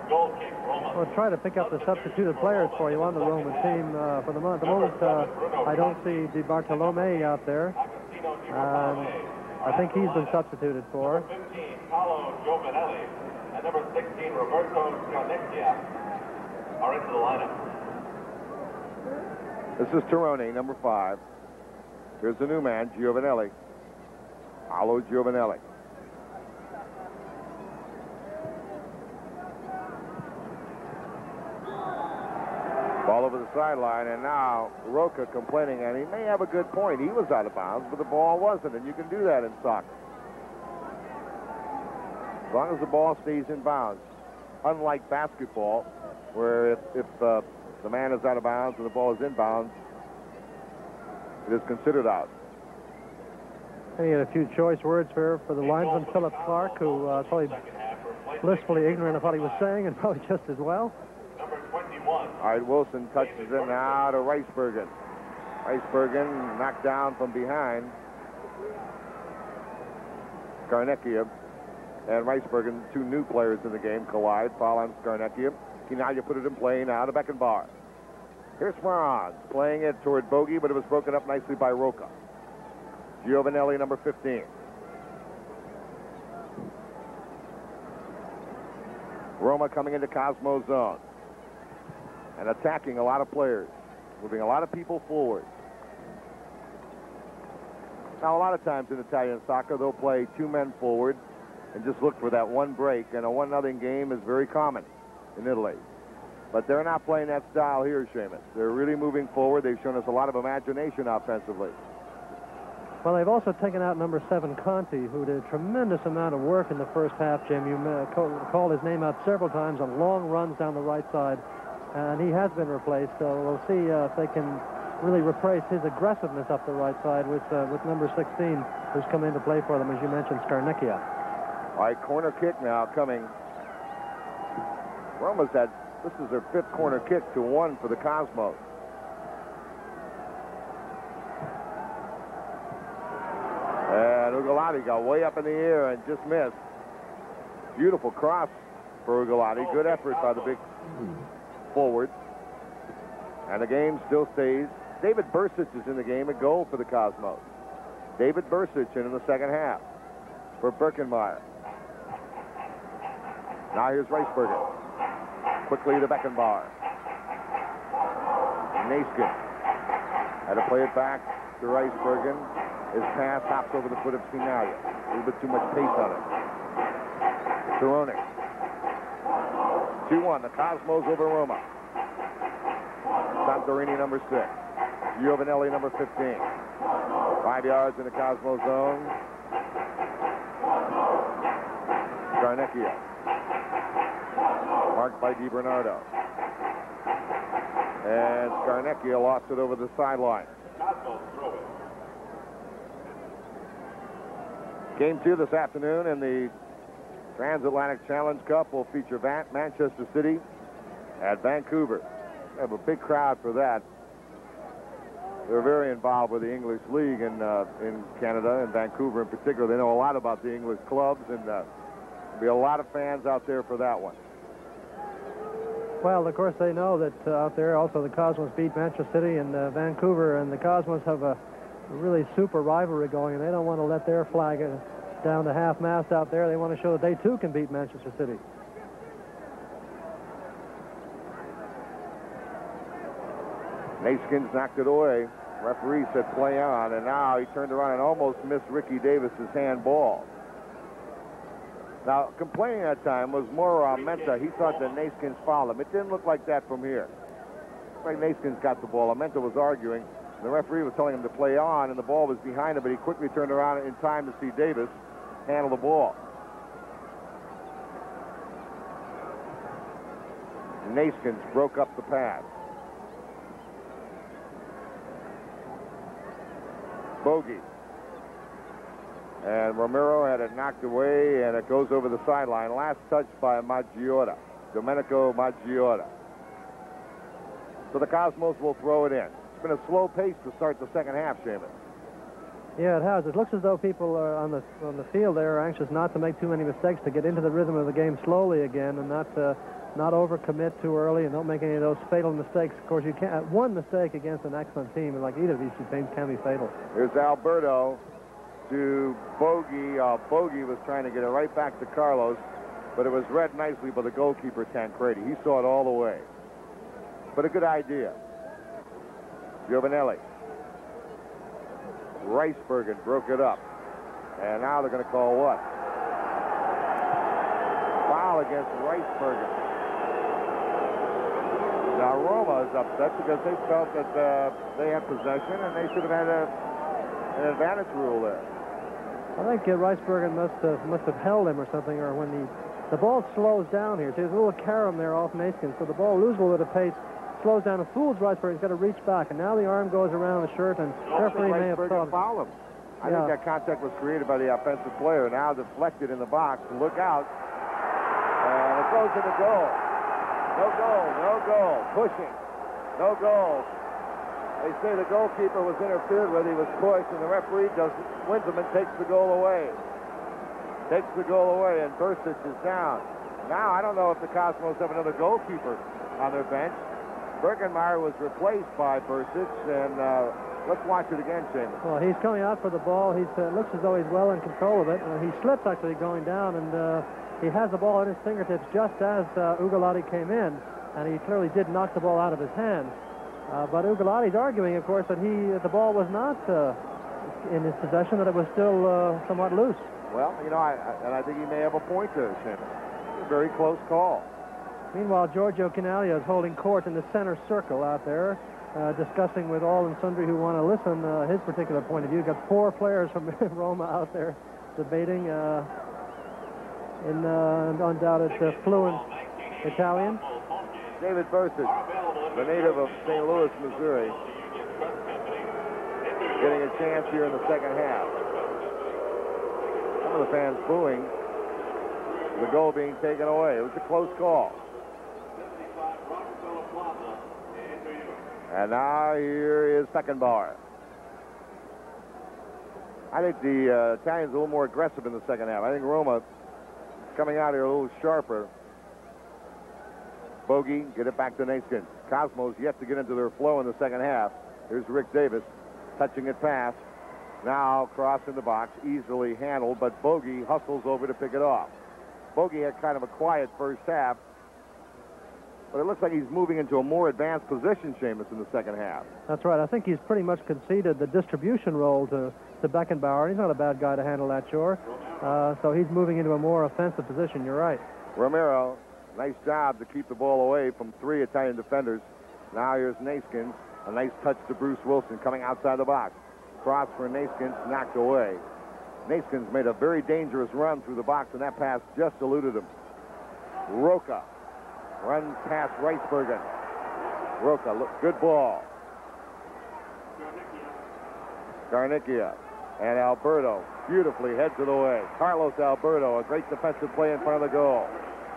Goal kick, Roma. We'll try to pick up the substituted players for you on the Roman team. Uh, for the moment, the moment uh, I don't see Di Bartolomei out there. Um, I think he's been substituted for. 15, Paolo Giovannelli. And number 16, Roberto Scarnecchia are into the lineup. This is Turone, number five. Here's the new man, Giovannelli. Paolo Giovannelli. Ball over the sideline, and now Rocca complaining, and he may have a good point. He was out of bounds, but the ball wasn't, and you can do that in soccer. As long as the ball stays in bounds. Unlike basketball, where if, if uh, the man is out of bounds and the ball is in bounds, It is considered out. And He had a few choice words for, for the linesman, Philip Clark, who uh, probably blissfully ignorant of what he was saying and probably just as well. Number 21. All right, Wilson touches it now to Rijsbergen. Rijsbergen knocked down from behind. Scarnecchia and Rijsbergen, two new players in the game, collide. Foul on Scarnecchia. Now you put it in play now to Beckenbauer. Here's Smarons playing it toward Bogey, but it was broken up nicely by Rocca. Giovannelli, number 15. Roma coming into Cosmo zone and attacking a lot of players, moving a lot of people forward. Now, a lot of times in Italian soccer, they'll play two men forward and just look for that one break, and a one-nothing game is very common in Italy. But they're not playing that style here, Seamus. They're really moving forward. They've shown us a lot of imagination offensively. Well, they've also taken out number seven, Conti, who did a tremendous amount of work in the first half, Jim. You uh, called his name out several times on long runs down the right side, and he has been replaced. So we'll see uh, if they can really replace his aggressiveness up the right side with uh, with number 16, who's come in to play for them, as you mentioned, Scarnecchia. All right, corner kick now coming. Roma's had, this is their fifth corner kick to one for the Cosmos. And Ugolotti got way up in the air and just missed. Beautiful cross for Ugolotti. Good effort by the big forward. And the game still stays. David Brcic is in the game, a goal for the Cosmos. David Brcic in, in the second half for Birkenmeier. Now here's Rijsbergen. Quickly to Beckenbauer. Neeskens had to play it back to Rijsbergen. His pass hops over the foot of Chinaglia. A little bit too much pace on it. Ceronic. 2-1. The Cosmos over Roma. Santarini, number 6. Giovannelli, number 15. Five yards in the Cosmos zone. Scarnecchia. Marked by DiBernardo. And Scarnecchia lost it over the sideline. Cosmos throw it. Game two this afternoon in the Transatlantic Challenge Cup will feature Van Manchester City at Vancouver. We have a big crowd for that. They're very involved with the English League in uh, in Canada and Vancouver in particular. They know a lot about the English clubs, and uh, there'll be a lot of fans out there for that one. Well, of course, they know that uh, out there also the Cosmos beat Manchester City and uh, Vancouver, and the Cosmos have a really super rivalry going, and they don't want to let their flag uh, down to half-mast out there. They want to show that they, too, can beat Manchester City. Neeskens knocked it away. Referee said play on, and now he turned around and almost missed Ricky Davis's handball. Now, complaining that time was more uh, Menta. He thought that Neeskens fouled him. It didn't look like that from here. Looks like got the ball. Menta was arguing. The referee was telling him to play on, and the ball was behind him, but he quickly turned around in time to see Davis handle the ball. Neeskens broke up the pass. Bogey. And Romero had it knocked away, and it goes over the sideline. Last touch by Maggiora, Domenico Maggiora. So the Cosmos will throw it in. It's been a slow pace to start the second half, Seamus. Yeah, it has. It looks as though people are on the on the field there are anxious not to make too many mistakes, to get into the rhythm of the game slowly again, and not uh, not overcommit too early, and don't make any of those fatal mistakes. Of course, you can't. One mistake against an excellent team, like either of these two teams, can be fatal. Here's Alberto to Bogey. Uh, Bogey was trying to get it right back to Carlos, but it was read nicely by the goalkeeper, Tancredi. He saw it all the way. But a good idea. Giovannelli. Rijsbergen broke it up. And now they're going to call what? Foul against Rijsbergen. Now Roma is upset because they felt that uh, they had possession and they should have had a, an advantage rule there. I think uh, Rijsbergen must have must have held him or something, or when the the ball slows down here. See, there's a little carom there off Neeskens, so the ball loses a little bit of pace, slows down and fools Riceburg. He's got to reach back, and now the arm goes around the shirt, and referee may have thought. foul him. I Yeah. think that contact was created by the offensive player. Now deflected in the box. Look out. And it goes in the goal. No goal. No goal. Pushing. No goal. They say the goalkeeper was interfered with. He was pushed, and the referee does and takes the goal away. Takes the goal away, and Brcic is down. Now I don't know if the Cosmos have another goalkeeper on their bench. Birkenmeier was replaced by Brcic, and uh, let's watch it again, Seamus. Well, he's coming out for the ball. He uh, looks as though he's well in control of it. Uh, he slips actually going down, and uh, he has the ball in his fingertips just as uh, Ugolotti came in, and he clearly did knock the ball out of his hand. Uh, but Ugolotti's arguing, of course, that he the ball was not uh, in his possession, that it was still uh, somewhat loose. Well, you know, I, I, and I think he may have a point there, Seamus. Very close call. Meanwhile, Giorgio Chinaglia is holding court in the center circle out there, uh, discussing with all and sundry who want to listen uh, his particular point of view. Got four players from Roma out there debating uh, in uh, undoubted uh, fluent Italian. David Brcic, the native of St. Louis, Missouri, getting a chance here in the second half. Some of the fans booing the goal being taken away. It was a close call. And now here is Beckenbauer. I think the uh, Italians a little more aggressive in the second half. I think Roma coming out here a little sharper. Bogey, get it back to Neeskens. Cosmos yet to get into their flow in the second half. Here's Rick Davis touching it pass. Now cross in the box, easily handled, but Bogey hustles over to pick it off. Bogey had kind of a quiet first half, but it looks like he's moving into a more advanced position, Seamus, in the second half. That's right. I think he's pretty much conceded the distribution role to, to Beckenbauer. He's not a bad guy to handle that chore. Uh, so he's moving into a more offensive position. You're right. Romero, nice job to keep the ball away from three Italian defenders. Now here's Neeskens. A nice touch to Bruce Wilson coming outside the box. Cross for Neeskens, knocked away. Neeskens made a very dangerous run through the box, and that pass just eluded him. Rocca runs past Rijsbergen. Rocca, look, good ball. Scarnecchia and Alberto beautifully heads it away. Carlos Alberto, a great defensive play in front of the goal.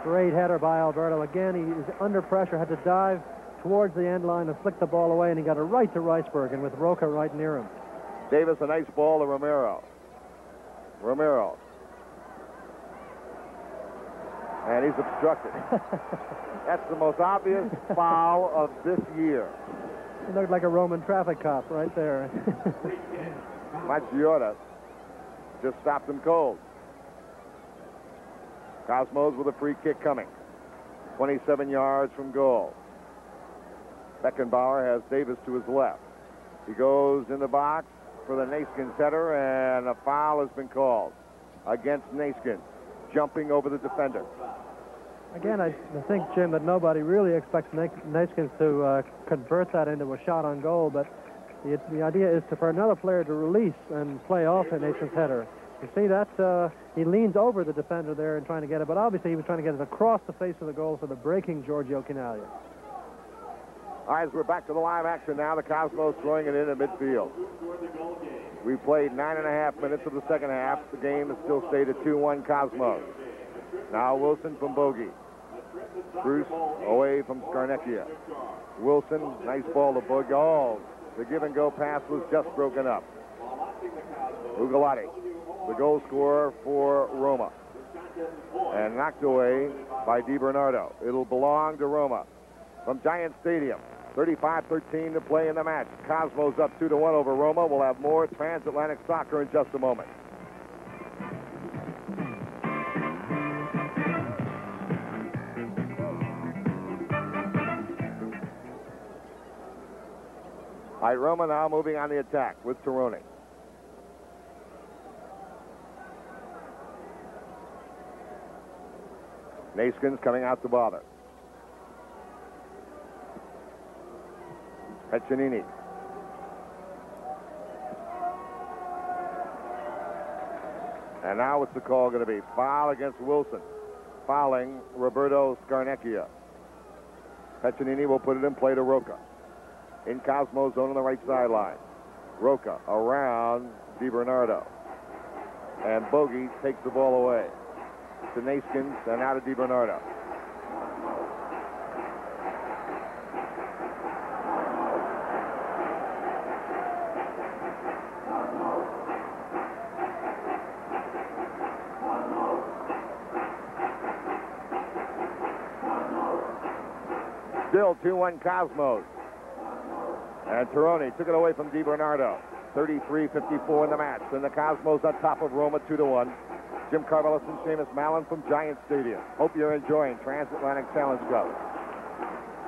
Great header by Alberto. Again, he is under pressure, had to dive towards the end line and flick the ball away, and he got it right to Rijsbergen with Rocca right near him. Davis, a nice ball to Romero. Romero. And he's obstructed. That's the most obvious foul of this year. He looked like a Roman traffic cop right there. Macchiota just stopped him cold. Cosmos with a free kick coming. 27 yards from goal. Beckenbauer has Davis to his left. He goes in the box for the Neeskens header, and a foul has been called against Neeskens, jumping over the defender. Again, I, I think, Jim, that nobody really expects Neeskens to uh, convert that into a shot on goal, but the, the idea is to, for another player to release and play off a Neeskens header. You see that? Uh, he leans over the defender there and trying to get it, but obviously he was trying to get it across the face of the goal for the breaking Giorgio Chinaglia. All right, as we're back to the live action now, the Cosmos throwing it in at midfield. We played nine and a half minutes of the second half. The game is still stayed at 2-1 Cosmos. Now Wilson from Bogey. Bruce away from Scarnecchia. Wilson, nice ball to. Oh, the give and go pass was just broken up. Ugolotti, the goal scorer for Roma. And knocked away by DiBernardo. It'll belong to Roma from Giant Stadium. 35-13 to play in the match. Cosmos up 2 to 1 over Roma. We'll have more transatlantic soccer in just a moment. All right, Roma now moving on the attack with Turone. Neeskens coming out to bother. Peccenini. And now what's the call going to be? Foul against Wilson. Fouling Roberto Scarnecchia. Peccenini will put it in play to Rocca. In Cosmo zone on the right sideline. Rocca around DiBernardo. And Bogey takes the ball away to Neeskens and out of DiBernardo. Still 2-1 Cosmos. And Turone took it away from DiBernardo. 33-54 in the match. And the Cosmos on top of Roma 2-1. Jim Karvellas and Seamus Malin from Giant Stadium. Hope you're enjoying Transatlantic Challenge Cup.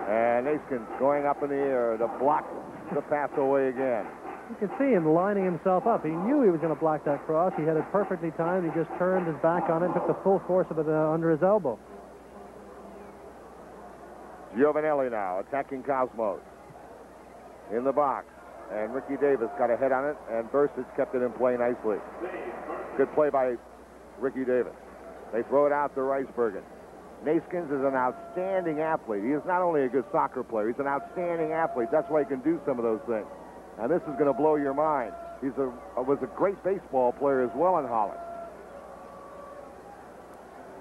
And Neeskens going up in the air to block the pass away again. You can see him lining himself up. He knew he was going to block that cross. He had it perfectly timed. He just turned his back on it and took the full force of it uh, under his elbow. Giovannelli now attacking Cosmos. In the box. And Ricky Davis got a head on it, and Brcic kept it in play nicely. Good play by Ricky Davis. They throw it out to Rijsbergen. Neeskens is an outstanding athlete. He is not only a good soccer player, he's an outstanding athlete. That's why he can do some of those things. And this is going to blow your mind. He's a uh, was a great baseball player as well in Holland.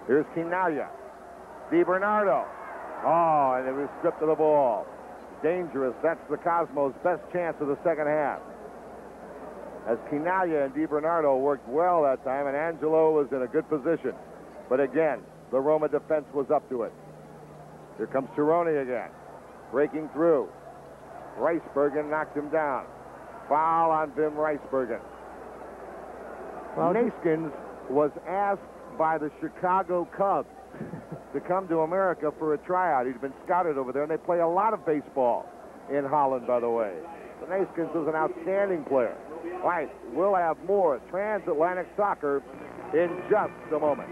Here's Chinaglia. DiBernardo. Oh, and it was stripped of the ball. Dangerous. That's the Cosmos' best chance of the second half as Chinaglia and DiBernardo worked well that time, and Angelo was in a good position. But again, the Roma defense was up to it. Here comes Turone again, breaking through. Rijsbergen knocked him down. Foul on Wim Rijsbergen. Well, Neeskens was asked by the Chicago Cubs to come to America for a tryout. He'd been scouted over there, and they play a lot of baseball in Holland, by the way. But Neeskens was an outstanding player. Right, we'll have more transatlantic soccer in just a moment.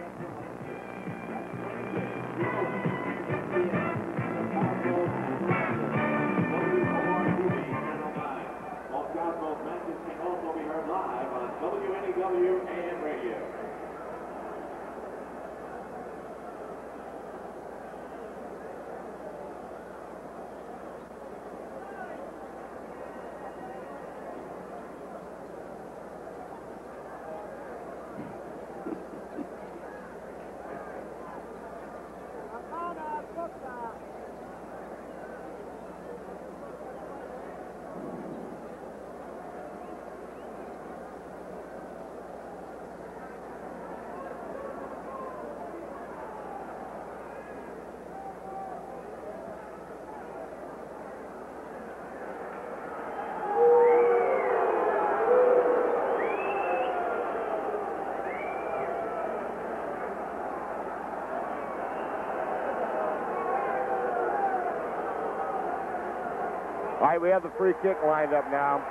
Right, we have the free kick lined up now.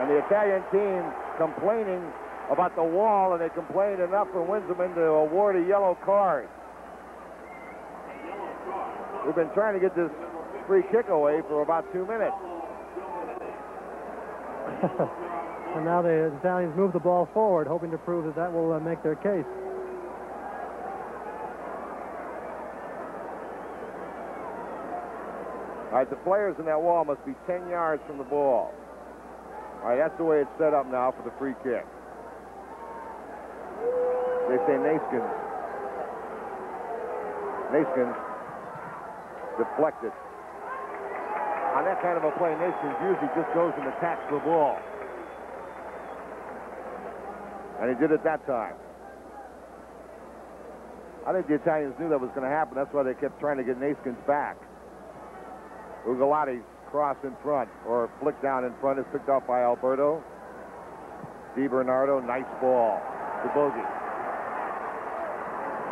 And the Italian team complaining about the wall, and they complained enough for Winselman to award a yellow card. We've been trying to get this free kick away for about two minutes. and now the Italians move the ball forward, hoping to prove that that will uh, make their case. All right, the players in that wall must be 10 yards from the ball. All right, that's the way it's set up now for the free kick. They say Neeskens. Neeskens deflected. On that kind of a play, Neeskens usually just goes and attacks the ball. And he did it that time. I think the Italians knew that was going to happen. That's why they kept trying to get Neeskens back. Ugolotti's cross in front or flick down in front is picked off by Alberto. DiBernardo, nice ball to Bogey.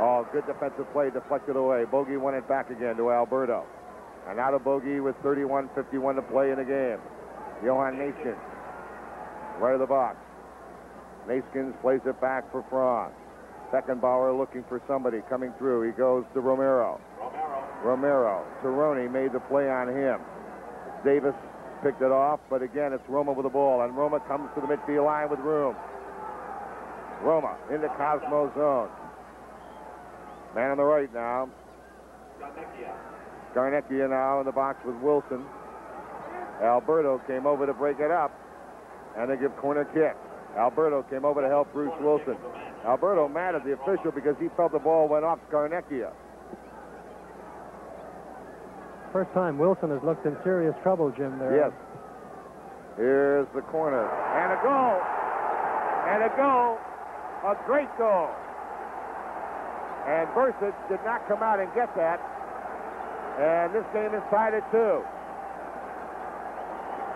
Oh, good defensive play, deflected away. Bogey won it back again to Alberto. And out of Bogey with 31-51 to play in the game. Johan Neeskens, right of the box. Neeskens plays it back for Franz. Beckenbauer looking for somebody coming through. He goes to Romero. Romero. Turone made the play on him. Davis picked it off, but again, it's Roma with the ball, and Roma comes to the midfield line with room. Roma in the Cosmo zone. Man on the right now. Scarnecchia now in the box with Wilson. Alberto came over to break it up, and they give corner kick. Alberto came over to help Bruce Wilson. Alberto mad at the official because he felt the ball went off Scarnecchia. First time Wilson has looked in serious trouble, Jim, there. Yes. Here's the corner. And a goal. And a goal. A great goal. And Brcic did not come out and get that. And this game is tied at two.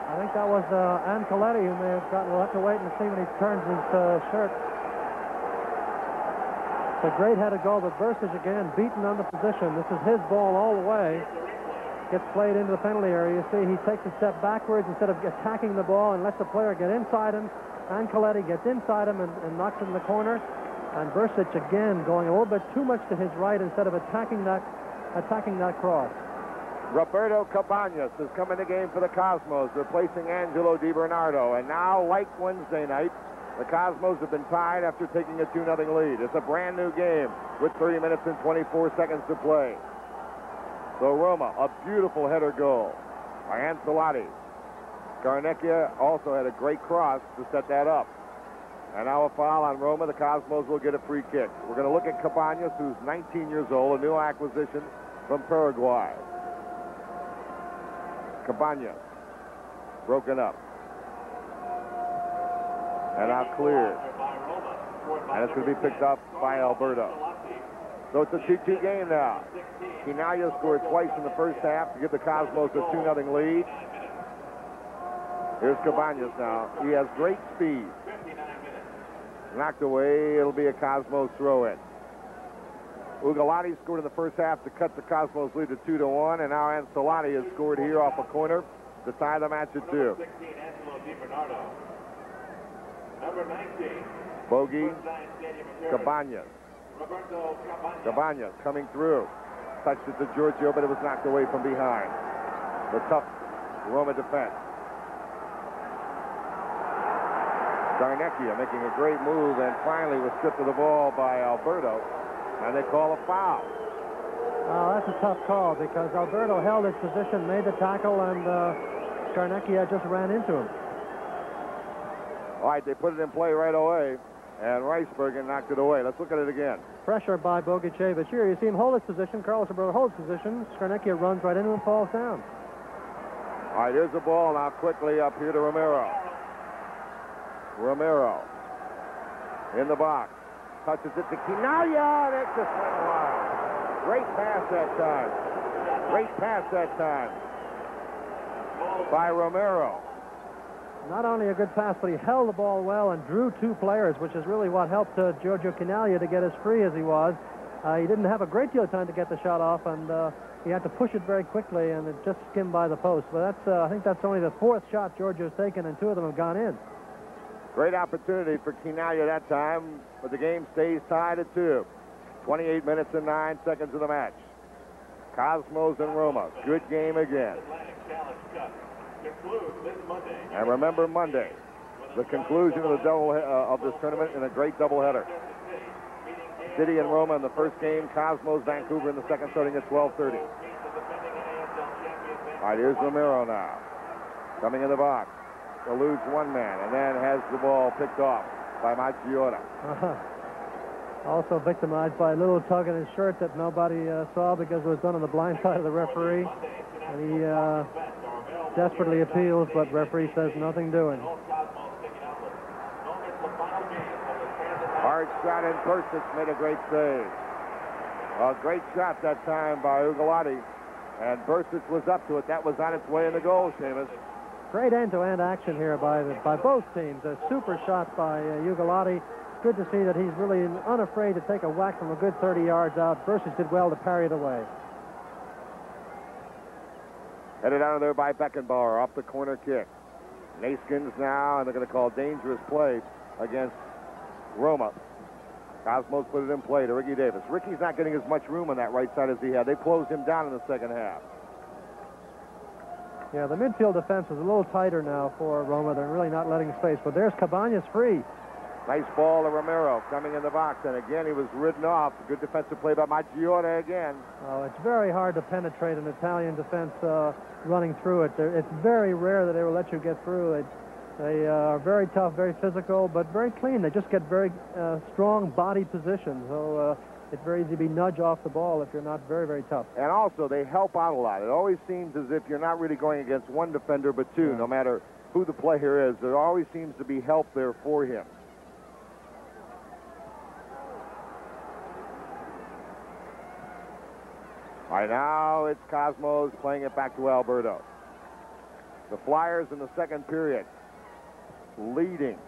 I think that was uh, Ancelotti who may have gotten. We'll have to wait and see when he turns his uh, shirt. It's a great headed goal, but Brcic again beaten on the position. This is his ball all the way. Gets played into the penalty area. You see, he takes a step backwards instead of attacking the ball and lets the player get inside him. And Ancelotti gets inside him and, and knocks him in the corner. And Brcic again going a little bit too much to his right instead of attacking that attacking that cross. Roberto Cabanas has come in the game for the Cosmos, replacing Angelo Di Bernardo. And now, like Wednesday night, the Cosmos have been tied after taking a 2-0 lead. It's a brand new game with 30 minutes and 24 seconds to play. So Roma, a beautiful header goal by Ancelotti. Scarnecchia also had a great cross to set that up. And now a foul on Roma. The Cosmos will get a free kick. We're going to look at Cabanas, who's 19 years old, a new acquisition from Paraguay. Cabanas, broken up. And now cleared. And it's going to be picked up by Alberto. So it's a 2-2 game now. Chinaglia scored twice in the first half to give the Cosmos a 2-0 lead. Here's Cabanas now. He has great speed. Knocked away. It'll be a Cosmos throw-in. Ugolotti scored in the first half to cut the Cosmos lead to 2 to 1, and now Ancelotti has scored here off a corner to tie the match at 2. Number 19. Bogey, Cabanas. Cabanas coming through. Touched it to Giorgio, but it was knocked away from behind. The tough Roma defense. Scarnecchia making a great move and finally was stripped of the ball by Alberto. And they call a foul. Oh, that's a tough call because Alberto held his position, made the tackle, and uh, Scarnecchia just ran into him. All right, they put it in play right away, and Rijsbergen knocked it away. Let's look at it again. Pressure by Bogicevic. Here, you see him hold his position. Carlos Alberto holds position. Scarnecchia runs right into him falls down. All right, here's the ball now quickly up here to Romero. Romero in the box. Touches it to Chinaglia. That just wide. Great pass that time. Great pass that time by Romero. Not only a good pass, but he held the ball well and drew two players, which is really what helped uh, Giorgio Chinaglia to get as free as he was. Uh, he didn't have a great deal of time to get the shot off, and uh, he had to push it very quickly, and it just skimmed by the post. But that's, uh, I think that's only the fourth shot Giorgio's taken, and two of them have gone in. Great opportunity for Chinaglia that time, but the game stays tied at two. 28 minutes and 9 seconds of the match. Cosmos and Roma. Good game again. And remember Monday, the conclusion of the double uh, of this tournament in a great doubleheader. City and Roma in the first game, Cosmos, Vancouver in the second, starting at 12:30. All right, here's Romero now, coming in the box, eludes one man, and then has the ball picked off by Maggiora. Uh-huh. Also victimized by a little tug in his shirt that nobody uh, saw because it was done on the blind side of the referee. And he uh, desperately appeals, but referee says nothing doing. Hard shot in Brcic made a great save. A great shot that time by Ugolotti. And Brcic was up to it. That was on its way in the goal, Seamus. Great end-to-end action here by the, by both teams. A super shot by uh, Ugolotti. Good to see that he's really unafraid to take a whack from a good 30 yards out. Brcic did well to parry it away. Headed out of there by Beckenbauer off the corner kick. Neeskens now, and they're going to call dangerous play against Roma. Cosmos put it in play to Ricky Davis. Ricky's not getting as much room on that right side as he had. They closed him down in the second half. Yeah, the midfield defense is a little tighter now for Roma. They're really not letting space. But there's Cabanas free. Nice ball to Romero coming in the box, and again he was ridden off. Good defensive play by Maggiora again. Oh, it's very hard to penetrate an Italian defense uh, running through it. They're, it's very rare that they will let you get through it. They uh, are very tough, very physical, but very clean. They just get very uh, strong body positions. So uh, it's very easy to be nudged off the ball if you're not very, very tough. And also, they help out a lot. It always seems as if you're not really going against one defender but two, Yeah. no matter who the player is. There always seems to be help there for him. Right, now it's Cosmos playing it back to Alberto. The Flyers in the second period leading.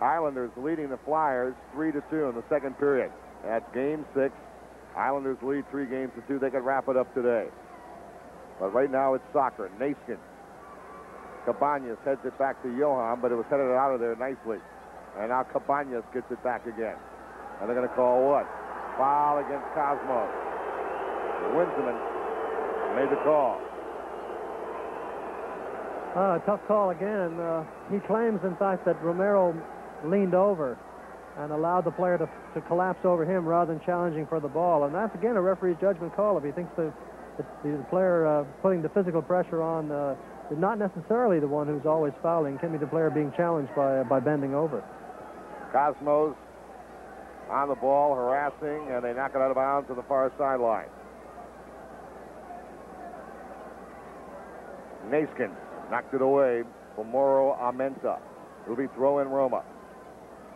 Islanders leading the Flyers 3 to 2 in the second period. That's game six. Islanders lead three games to two. They could wrap it up today. But right now it's soccer. Neeskens. Cabanas heads it back to Johan, but it was headed out of there nicely. And now Cabanas gets it back again. And they're going to call what? Foul against Cosmos. Winseman made the call. A tough call again. Uh, he claims, in fact, that Romero leaned over and allowed the player to, to collapse over him rather than challenging for the ball. And that's, again, a referee's judgment call. If he thinks the, the, the player uh, putting the physical pressure on uh, is not necessarily the one who's always fouling, can be the player being challenged by, by bending over. Cosmos on the ball, harassing, and they knock it out of bounds to the far sideline. Neeskens knocked it away for Mauro Amenta. It'll be throw in Roma.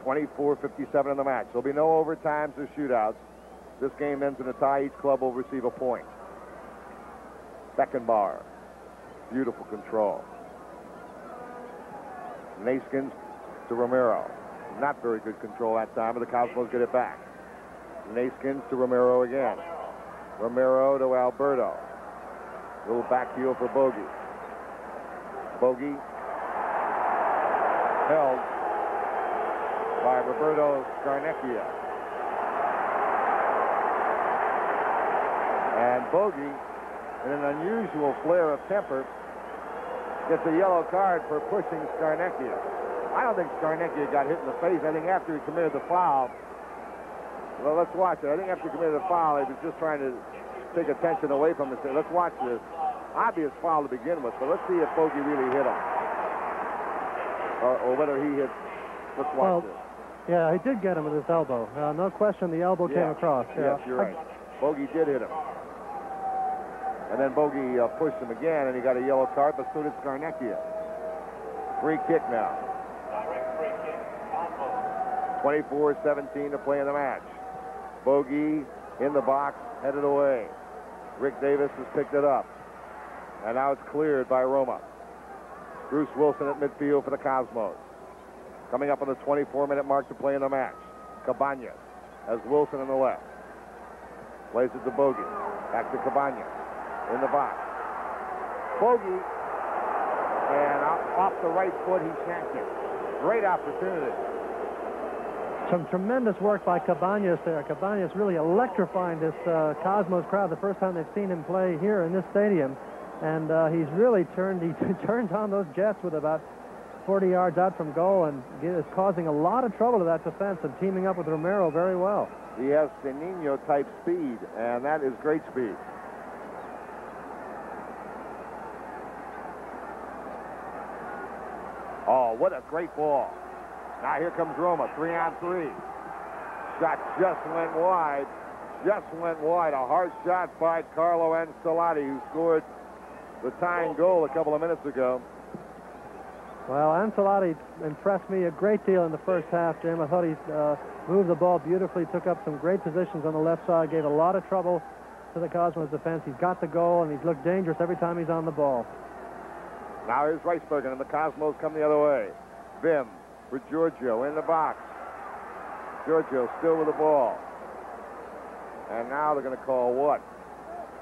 24-57 in the match. There'll be no overtimes or shootouts. This game ends in a tie. Each club will receive a point. Beckenbauer. Beautiful control. Neeskens to Romero. Not very good control that time, but the Cosmos get it back. Neeskens to Romero again. Romero to Alberto. Little back heel for Bogey. Bogey held by Roberto Scarnecchia. And Bogey, in an unusual flare of temper, gets a yellow card for pushing Scarnecchia. I don't think Scarnecchia got hit in the face. I think after he committed the foul, well, let's watch it. I think after he committed the foul, he was just trying to take attention away from it. Let's watch this. Obvious foul to begin with, but let's see if Bogey really hit him. Or, or whether he hit. Let's watch Well, this. Yeah, he did get him with his elbow. Uh, no question the elbow came Yeah. across. Yes, Yeah. you're right. Bogey did hit him. And then Bogey uh, pushed him again, and he got a yellow card, but so did Scarnecchia. Free kick now. Direct free kick. Cosmos. 24-17 to play in the match. Bogey in the box, headed away. Rick Davis has picked it up. And now it's cleared by Roma. Bruce Wilson at midfield for the Cosmos. Coming up on the 24-minute mark to play in the match. Cabanas has Wilson on the left. Plays it to Bogey. Back to Cabanas. In the box. Bogey. And off the right foot, he shanked it. Great opportunity. Some tremendous work by Cabanas there. Cabanas really electrifying this uh, Cosmos crowd the first time they've seen him play here in this stadium. And uh, he's really turned, he turns on those jets with about 40 yards out from goal and is causing a lot of trouble to that defense and teaming up with Romero very well. He has Seninho type speed, and that is great speed. Oh, what a great ball. Now here comes Roma, three on three. Shot just went wide. Just went wide. A hard shot by Carlo Ancelotti, who scored the tying goal a couple of minutes ago. Well, Ancelotti impressed me a great deal in the first half, Jim. I thought he uh, moved the ball beautifully, took up some great positions on the left side, gave a lot of trouble to the Cosmos defense. He's got the goal, and he's looked dangerous every time he's on the ball. Now here's Rijsbergen, and the Cosmos come the other way. Bim for Giorgio in the box. Giorgio still with the ball. And now they're going to call what?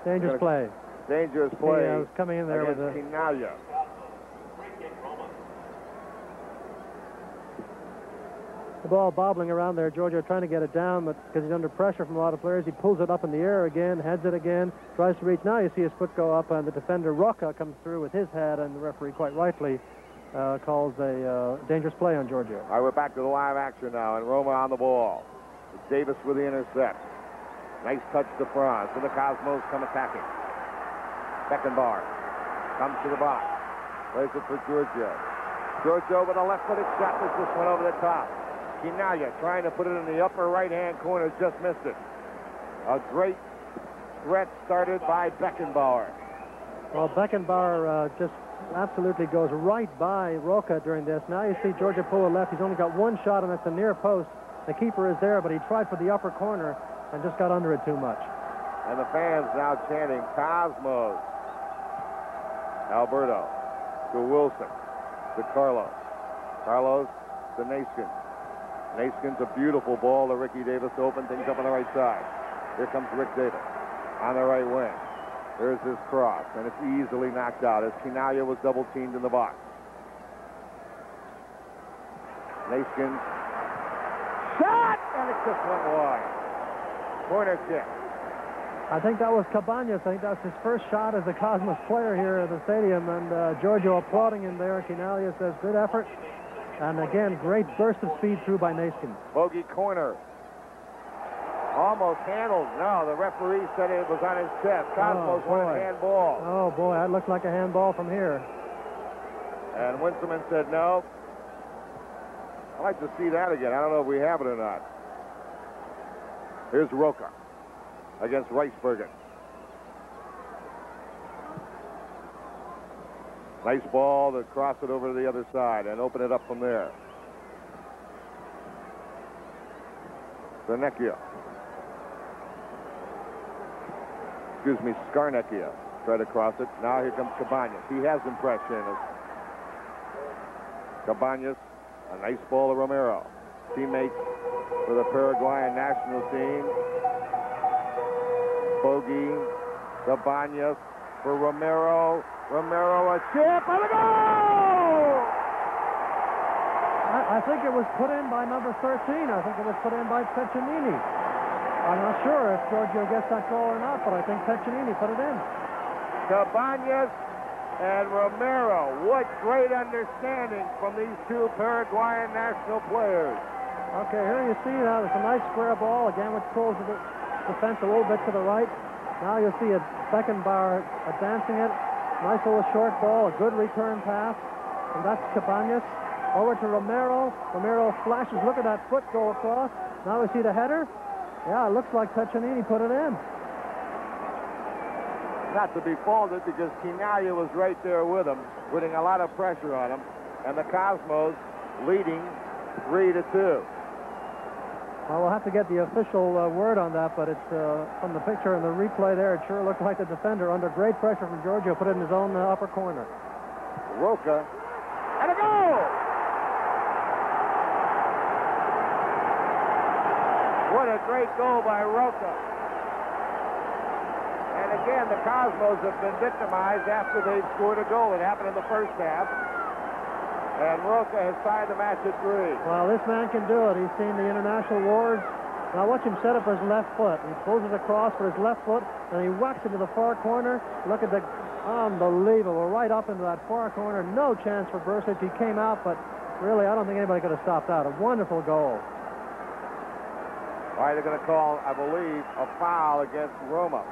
Dangerous play. Dangerous play uh, was coming in there with a Chinaglia. Free kick, Roma. the ball bobbling around there. Giorgio trying to get it down, but because he's under pressure from a lot of players, he pulls it up in the air again, heads it again, tries to reach. Now you see his foot go up, and the defender Rocca comes through with his head, and the referee quite rightly uh, calls a uh, dangerous play on Giorgio. All right, we're back to the live action now, and Roma on the ball. Davis with the intercept. Nice touch to Franz. And the Cosmos come attacking. Beckenbauer comes to the box. Plays it for Giorgio. Giorgio with a left-footed shot. This just went over the top. Chinaglia trying to put it in the upper right-hand corner. Just missed it. A great threat started by Beckenbauer. Well, Beckenbauer uh, just absolutely goes right by Rocca during this. Now you see pull a left. He's only got one shot, and it's the near post. The keeper is there, but he tried for the upper corner and just got under it too much. And the fans now chanting Cosmos. Alberto to Wilson to Carlos. Carlos to Neeskens. Neeskens a beautiful ball to Ricky Davis to open things up on the right side. Here comes Rick Davis on the right wing. There's his cross, and it's easily knocked out as Chinaglia was double teamed in the box. Neeskens shot, and it just went wide. Corner kick. I think that was Cabanas. I think that's his first shot as a Cosmos player here at the stadium, and uh, Giorgio applauding him there. Chinaglia says, good effort. And again, great burst of speed through by Neeskens. Bogey corner. Almost handled. No, the referee said it was on his chest. Cosmos oh, wanted handball. Oh, boy, that looked like a handball from here. And Winsterman said no. I'd like to see that again. I don't know if we have it or not. Here's Rocca against Rijsbergen. Nice ball to cross it over to the other side and open it up from there. Zanecchia. Excuse me, Scarnecchia. Try to cross it. Now here comes Cabanas. He has impression. Cabanas, a nice ball to Romero. Teammates for the Paraguayan national team. Bogey, Cabanas for Romero. Romero a chip and a goal! I, I, think it was put in by number 13. I think it was put in by Peccenini. I'm not sure if Giorgio gets that goal or not, but I think Peccenini put it in. Cabanas and Romero. What great understanding from these two Paraguayan national players. Okay, here you see now there's a nice square ball again, which pulls the defense a little bit to the right. Now you'll see a Beckenbauer advancing it. Nice little short ball, a good return pass. And that's Cabanas. Over to Romero. Romero flashes. Look at that foot go across. Now we see the header. Yeah, it looks like Peccenini put it in. Not to be faulted because Chinaglia was right there with him, putting a lot of pressure on him. And the Cosmos leading 3 to 2. Well, we'll have to get the official uh, word on that, but it's uh, from the picture and the replay there, it sure looked like the defender, under great pressure from Giorgio, put it in his own uh, upper corner. Rocca. And a goal! What a great goal by Rocca. And again, the Cosmos have been victimized after they've scored a goal. It happened in the first half. And Rocca has tied the match at three. Well, this man can do it. He's seen the international wars. Now watch him set up his left foot. He pulls it across for his left foot, and he whacks it to the far corner. Look at the unbelievable, right up into that far corner. No chance for Brcic. He came out, but really, I don't think anybody could have stopped that. A wonderful goal. All right, they're going to call, I believe, a foul against Roma.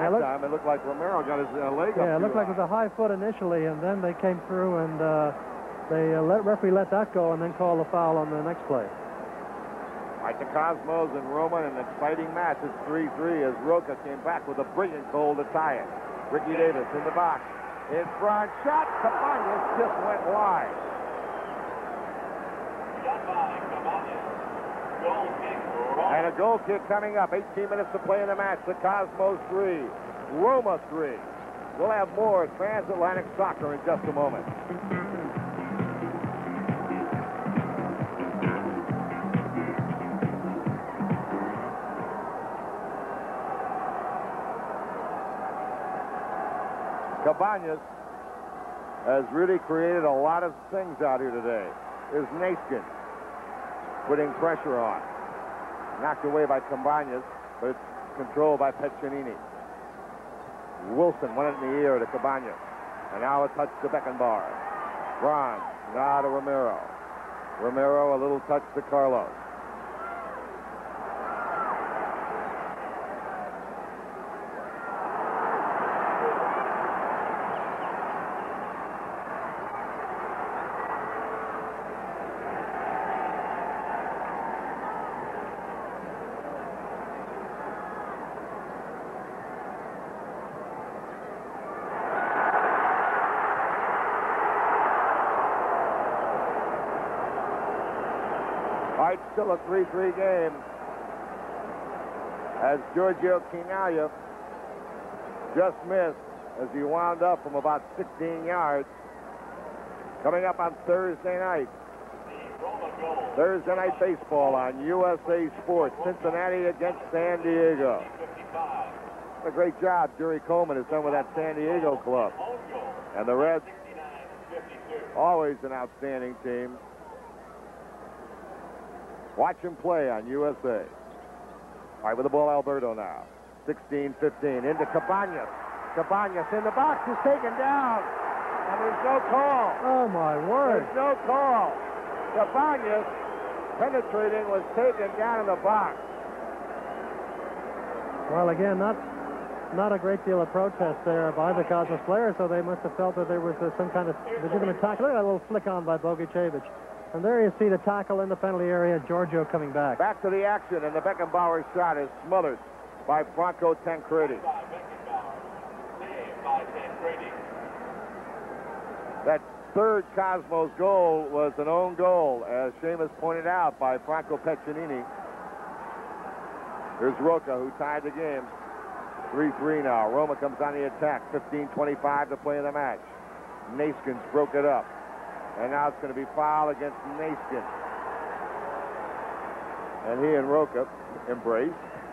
That looked, time, it looked like Romero got his uh, leg yeah, up. Yeah, it looked like it was a high foot initially, and then they came through and uh, they uh, let referee let that go and then called the foul on the next play. All right, the Cosmos and Roma in an exciting match. It's 3-3 as Rocca came back with a brilliant goal to tie it. Ricky Davis in the box. In front, shot. Cabanas just went wide. And a goal kick coming up. 18 minutes to play in the match. The Cosmos 3, Roma 3. We'll have more transatlantic soccer in just a moment. Cabanas has really created a lot of things out here today. There's Neeskens putting pressure on. Knocked away by Cabanas, but it's controlled by Peccenini. Wilson went in the air to Cabanas. And now a touch to Beckenbauer. Bronze. Now to Romero. Romero, a little touch to Carlos. still a 3-3 game as Giorgio Chinaglia just missed as he wound up from about 16 yards. Coming up on Thursday night. Thursday night baseball on USA Sports. Cincinnati against San Diego. What a great job Jerry Coleman has done with that San Diego club. And the Reds, always an outstanding team. Watch him play on USA. All right, with the ball, Alberto now. 16-15 into Cabanas. Cabanas in the box is taken down. And there's no call. Oh, my word. There's no call. Cabanas penetrating was taken down in the box. Well, again, not not a great deal of protest there by the Cosmos players, so they must have felt that there was uh, some kind of legitimate tackle. Look at that little flick on by Bogicevic. And there you see the tackle in the penalty area, Giorgio coming back. Back to the action, and the Beckenbauer shot is smothered by Franco Tancredi. That third Cosmos goal was an own goal, as Seamus pointed out, by Franco Peccenini. Here's Rocca, who tied the game. 3-3 now. Roma comes on the attack. 15-25 to play in the match. Neeskens broke it up. And now it's going to be foul against Neeskens. And he and Rocca embrace.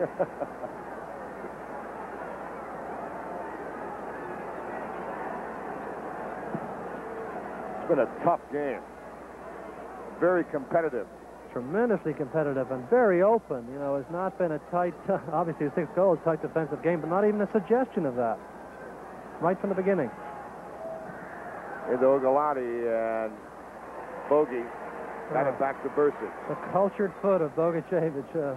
it's been a tough game. Very competitive. Tremendously competitive and very open. You know, it's not been a tight, obviously six goals, tight defensive game, but not even a suggestion of that. Right from the beginning into Ugolotti and Bogey got it back to Brcic. The cultured foot of Bogicevic. Uh,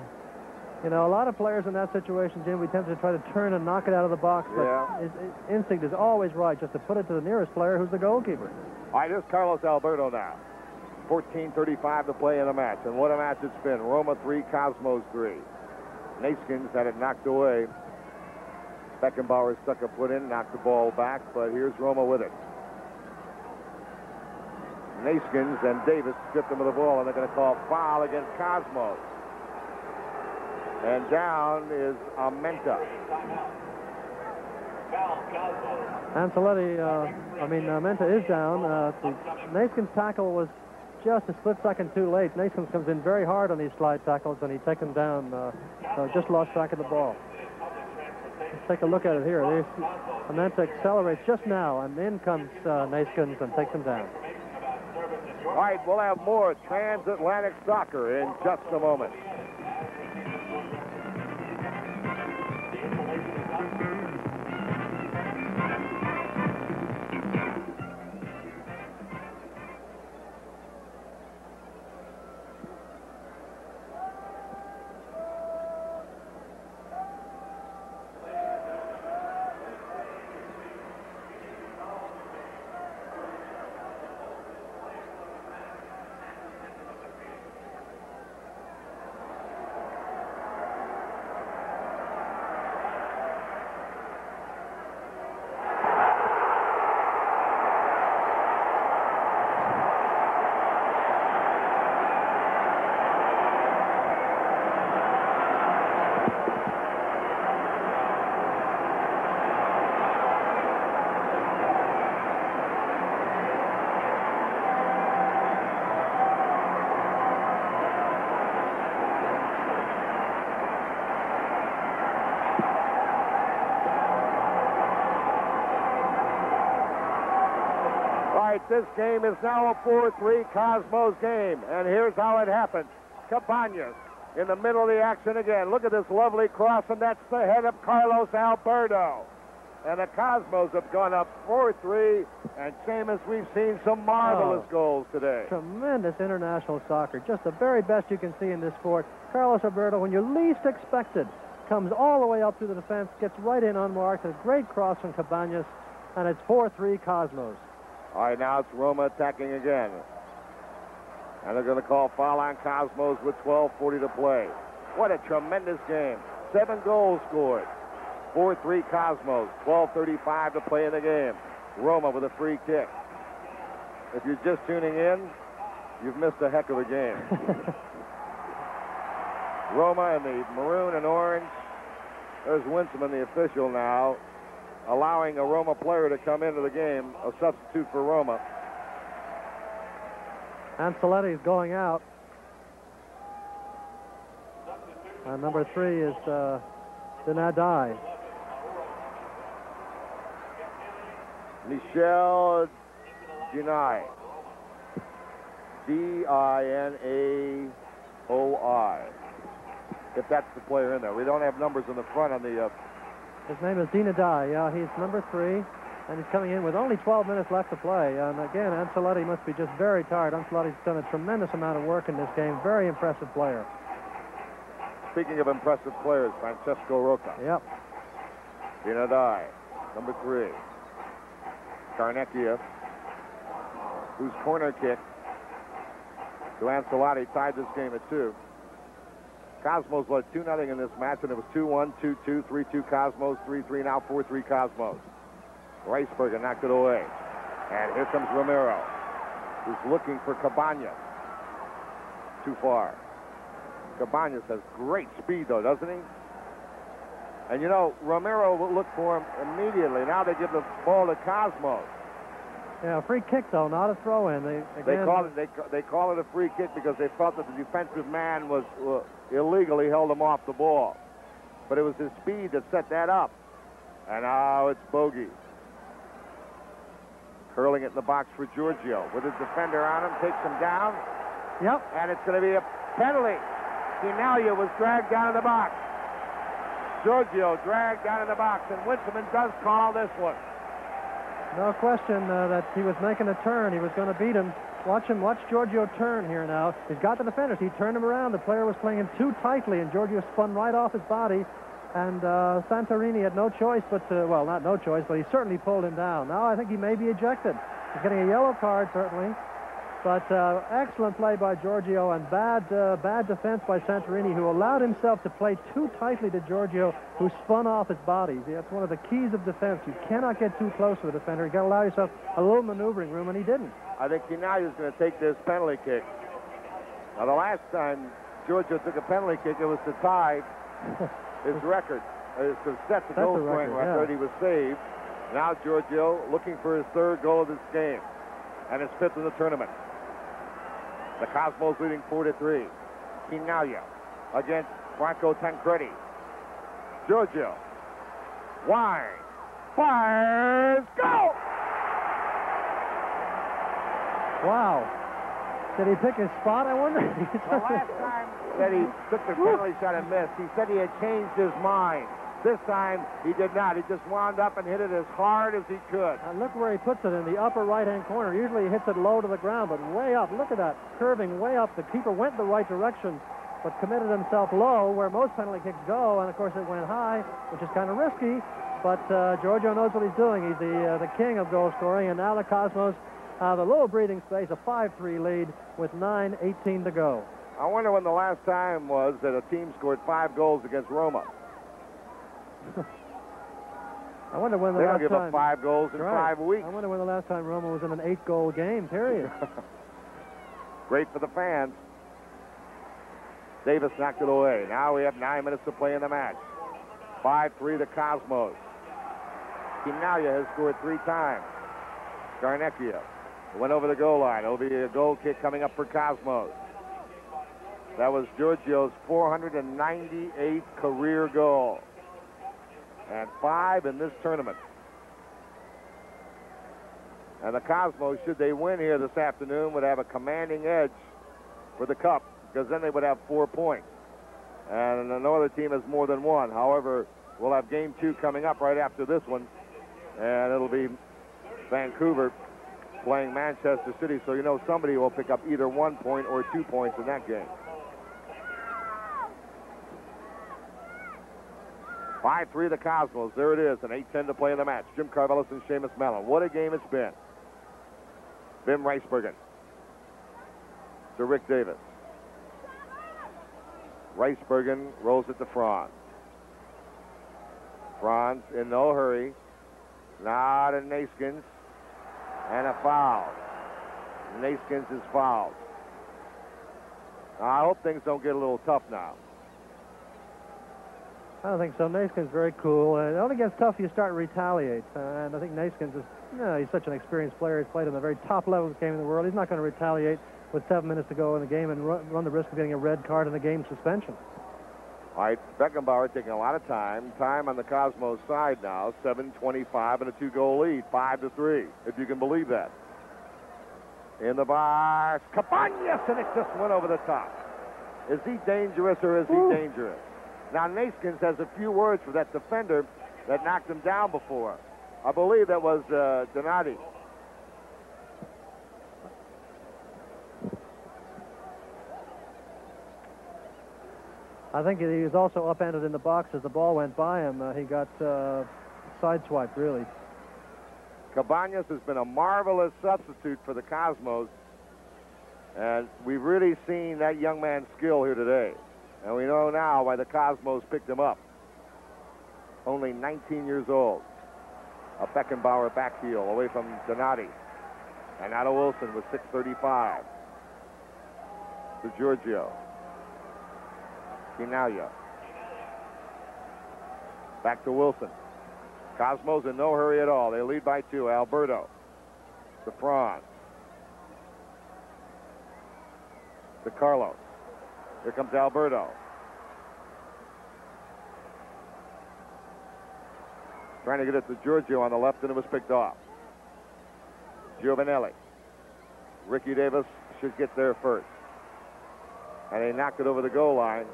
you know, a lot of players in that situation, Jim, we tend to try to turn and knock it out of the box, but yeah. his, his instinct is always right, just to put it to the nearest player who's the goalkeeper. All right, here's Carlos Alberto now. 14.35 to play in the match, and what a match it's been. Roma 3, Cosmos 3. Neeskens had it knocked away. Beckenbauer stuck a foot in, knocked the ball back, but here's Roma with it. Neeskens and Davis stripped him of the ball, and they're going to call foul against Cosmos. And down is Amenta. Ancelotti, uh, I mean, Amenta is down. Uh, Neeskens' tackle was just a split second too late. Neeskens comes in very hard on these slide tackles, and he takes him down. Uh, uh, just lost track of the ball. Let's take a look at it here. Amenta accelerates just now, and in comes uh, Neeskens and takes him down. All right, we'll have more transatlantic soccer in just a moment. This game is now a 4-3 Cosmos game. And here's how it happened. Cabanas in the middle of the action again. Look at this lovely cross, and that's the head of Carlos Alberto. and the Cosmos have gone up 4-3. And Seamus, we've seen some marvelous Oh. goals today. Tremendous international soccer. Just the very best you can see in this sport. Carlos Alberto, when you least expect it, comes all the way up through the defense, gets right in unmarked. A great cross from Cabanas, and it's 4-3 Cosmos. All right, now it's Roma attacking again. And they're going to call foul on Cosmos with 12.40 to play. What a tremendous game. Seven goals scored. 4-3 Cosmos. 12.35 to play in the game. Roma with a free kick. If you're just tuning in, you've missed a heck of a game. Roma in the maroon and orange. There's Winsman, the official now, allowing a Roma player to come into the game, a substitute for Roma. Ancelotti is going out. And number three is uh, De Nadai. Michel Dinai. D-I-N-A-O-I. If that's the player in there. We don't have numbers in the front on the... Uh, His name is De Nadai. Yeah, he's number three. And he's coming in with only 12 minutes left to play. And again, Ancelotti must be just very tired. Ancelotti's done a tremendous amount of work in this game. Very impressive player. speaking of impressive players, Francesco Rocca. Yep. De Nadai, number three. Scarnecchia, whose corner kick to Ancelotti tied this game at two. Cosmos led 2 0 in this match, and it was 2 1, 2 2, 3 2 Cosmos, 3 3, now 4 3 Cosmos. Rijsbergen knocked it away. And here comes Romero, who's looking for Cabanas. Too far. Cabanas has great speed, though, doesn't he? And you know, Romero will look for him immediately. Now they give the ball to Cosmos. Yeah, a free kick, though, not a throw in. They, They call it they, they call it a free kick because they felt that the defensive man was uh, illegally held him off the ball. But it was his speed that set that up. And now it's Bogey. Curling it in the box for Giorgio. With his defender on him, takes him down, Yep. and it's going to be a penalty. Chinaglia was dragged down in the box. Giorgio dragged down in the box, and Winterman does call this one. No question uh, that he was making a turn. He was going to beat him. Watch him. Watch Giorgio turn here now. He's got the defenders. He turned him around. The player was playing him too tightly, and Giorgio spun right off his body. And uh, Santarini had no choice but to, well, not no choice, but he certainly pulled him down. Now I think he may be ejected. He's getting a yellow card, certainly. But uh, excellent play by Giorgio and bad, uh, bad defense by Santarini, who allowed himself to play too tightly to Giorgio, who spun off his body. That's one of the keys of defense. You cannot get too close to the defender. You've got to allow yourself a little maneuvering room, and he didn't. I think Chinaglia's going to take this penalty kick. Now, the last time Giorgio took a penalty kick, it was to tie his record. It was to set the the goal scoring record, record. yeah. He was saved. Now Giorgio looking for his third goal of this game and his fifth in the tournament. The Cosmos leading 4 to 3. Chinaglia against Franco Tancredi. Giorgio. Wide. Fires. Go! Wow. Did he pick his spot, I wonder? The last time that he took the penalty shot and missed, he said he had changed his mind. This time, he did not. He just wound up and hit it as hard as he could. And look where he puts it in the upper right-hand corner. Usually he hits it low to the ground, but way up. Look at that, curving way up. The keeper went the right direction, but committed himself low, where most penalty kicks go. And of course, it went high, which is kind of risky. But uh, Giorgio knows what he's doing. He's the uh, the king of goal scoring, and now the Cosmos have a little breathing space, a 5-3 lead with 9:18 to go. I wonder when the last time was that a team scored five goals against Roma. I wonder when the They don't give time. up five goals in right. five weeks. I wonder when the last time Roma was in an eight-goal game. Period. Great for the fans. Davis knocked it away. Now we have nine minutes to play in the match. 5-3 the Cosmos. Chinaglia has scored three times. Scarnecchia went over the goal line. It'll be a goal kick coming up for Cosmos. That was Giorgio's 498th career goal. And five in this tournament. And the Cosmos, should they win here this afternoon, would have a commanding edge for the Cup because then they would have four points. And no other team has more than one. However, we'll have game two coming up right after this one. And it'll be Vancouver playing Manchester City, so you know somebody will pick up either one point or two points in that game. 5-3 the Cosmos. There it is, an 8-10 to play in the match. Jim Karvellas and Seamus Malin. What a game it's been. Wim Rijsbergen to Rick Davis. Rijsbergen rolls it to Franz. Franz in no hurry. Now to Neeskens. And a foul. Neeskens is fouled. Now, I hope things don't get a little tough now. I don't think so. Neeskens very cool. It only gets tough if you start to retaliate. Uh, and I think Neeskens is, you know, he's such an experienced player. He's played on the very top level of the game in the world. He's not going to retaliate with seven minutes to go in the game and run, run the risk of getting a red card and a game suspension. All right, Beckenbauer taking a lot of time. Time on the Cosmos side now, 7:25 and a two-goal lead, five to three, if you can believe that. In the box, Cabanas, and it just went over the top. Is he dangerous or is he dangerous? Now Neeskens has a few words for that defender that knocked him down before. I believe that was uh, Donati. I think he was also upended in the box as the ball went by him. Uh, he got uh, sideswiped, really. Cabanas has been a marvelous substitute for the Cosmos. And we've really seen that young man's skill here today. And we know now why the Cosmos picked him up. Only 19 years old. A Beckenbauer back heel away from Donati. And out of Wilson with 6.35. To Giorgio. Chinaglia. Back to Wilson. Cosmos in no hurry at all. They lead by two. Alberto. To Franz. To Carlos. Here comes Alberto. Trying to get it to Giorgio on the left, and it was picked off. Giovannelli. Ricky Davis should get there first. And they knocked it over the goal line.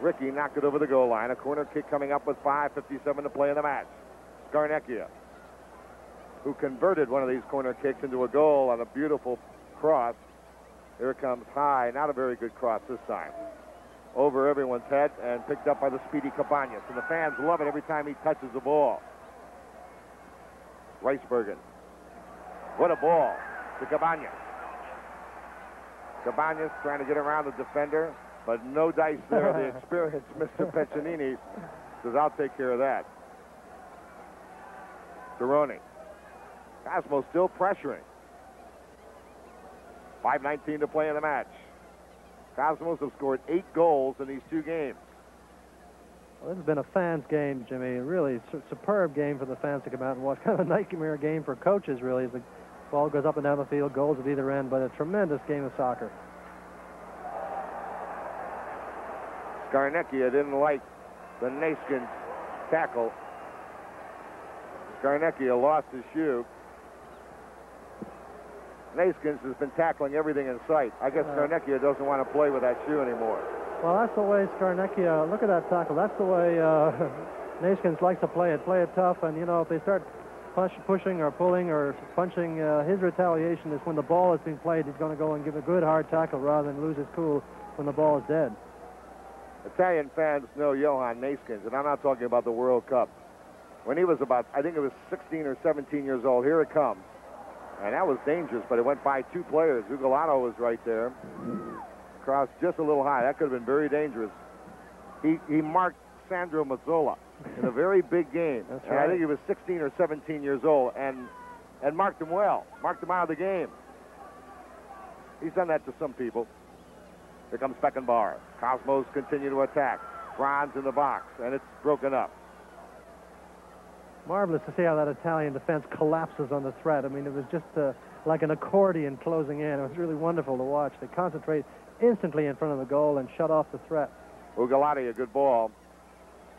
Ricky knocked it over the goal line. A corner kick coming up with 5.57 to play in the match. Scarnecchia, who converted one of these corner kicks into a goal on a beautiful cross. Here comes high. Not a very good cross this time. Over everyone's head and picked up by the speedy Cabanas. And the fans love it every time he touches the ball. Rijsbergen. What a ball to Cabanas. Cabanas trying to get around the defender. But no dice there. The experienced Mr. Peccenini says, I'll take care of that. Cerrone. Cosmo still pressuring. 5.19 to play in the match. Cosmos have scored eight goals in these two games. Well, this has been a fans' game, Jimmy. Really su superb game for the fans to come out and watch. Kind of a nightmare game for coaches, really. As The ball goes up and down the field, goals at either end, but a tremendous game of soccer. Scarnecchia didn't like the Neeskens tackle. Scarnecchia lost his shoe. Neeskens has been tackling everything in sight. I guess uh, doesn't want to play with that shoe anymore. Well, that's the way Scarnecchia, look at that tackle. That's the way uh, Neeskens likes to play it. Play it tough, and, you know, if they start push, pushing or pulling or punching, uh, his retaliation is when the ball is being played, he's going to go and give a good hard tackle rather than lose his cool when the ball is dead. Italian fans know Johan Neeskens, and I'm not talking about the World Cup. When he was about, I think it was 16 or 17 years old, here it comes. And that was dangerous, but it went by two players. Ugalano was right there. Crossed just a little high. That could have been very dangerous. He, he marked Sandro Mazzola in a very big game. That's and right. I think he was 16 or 17 years old and, and marked him well. Marked him out of the game. He's done that to some people. Here comes Beckenbauer. Cosmos continue to attack. Franz in the box, and it's broken up. Marvelous to see how that Italian defense collapses on the threat. I mean, it was just uh, like an accordion closing in. It was really wonderful to watch. They concentrate instantly in front of the goal and shut off the threat. Ugolotti, a good ball.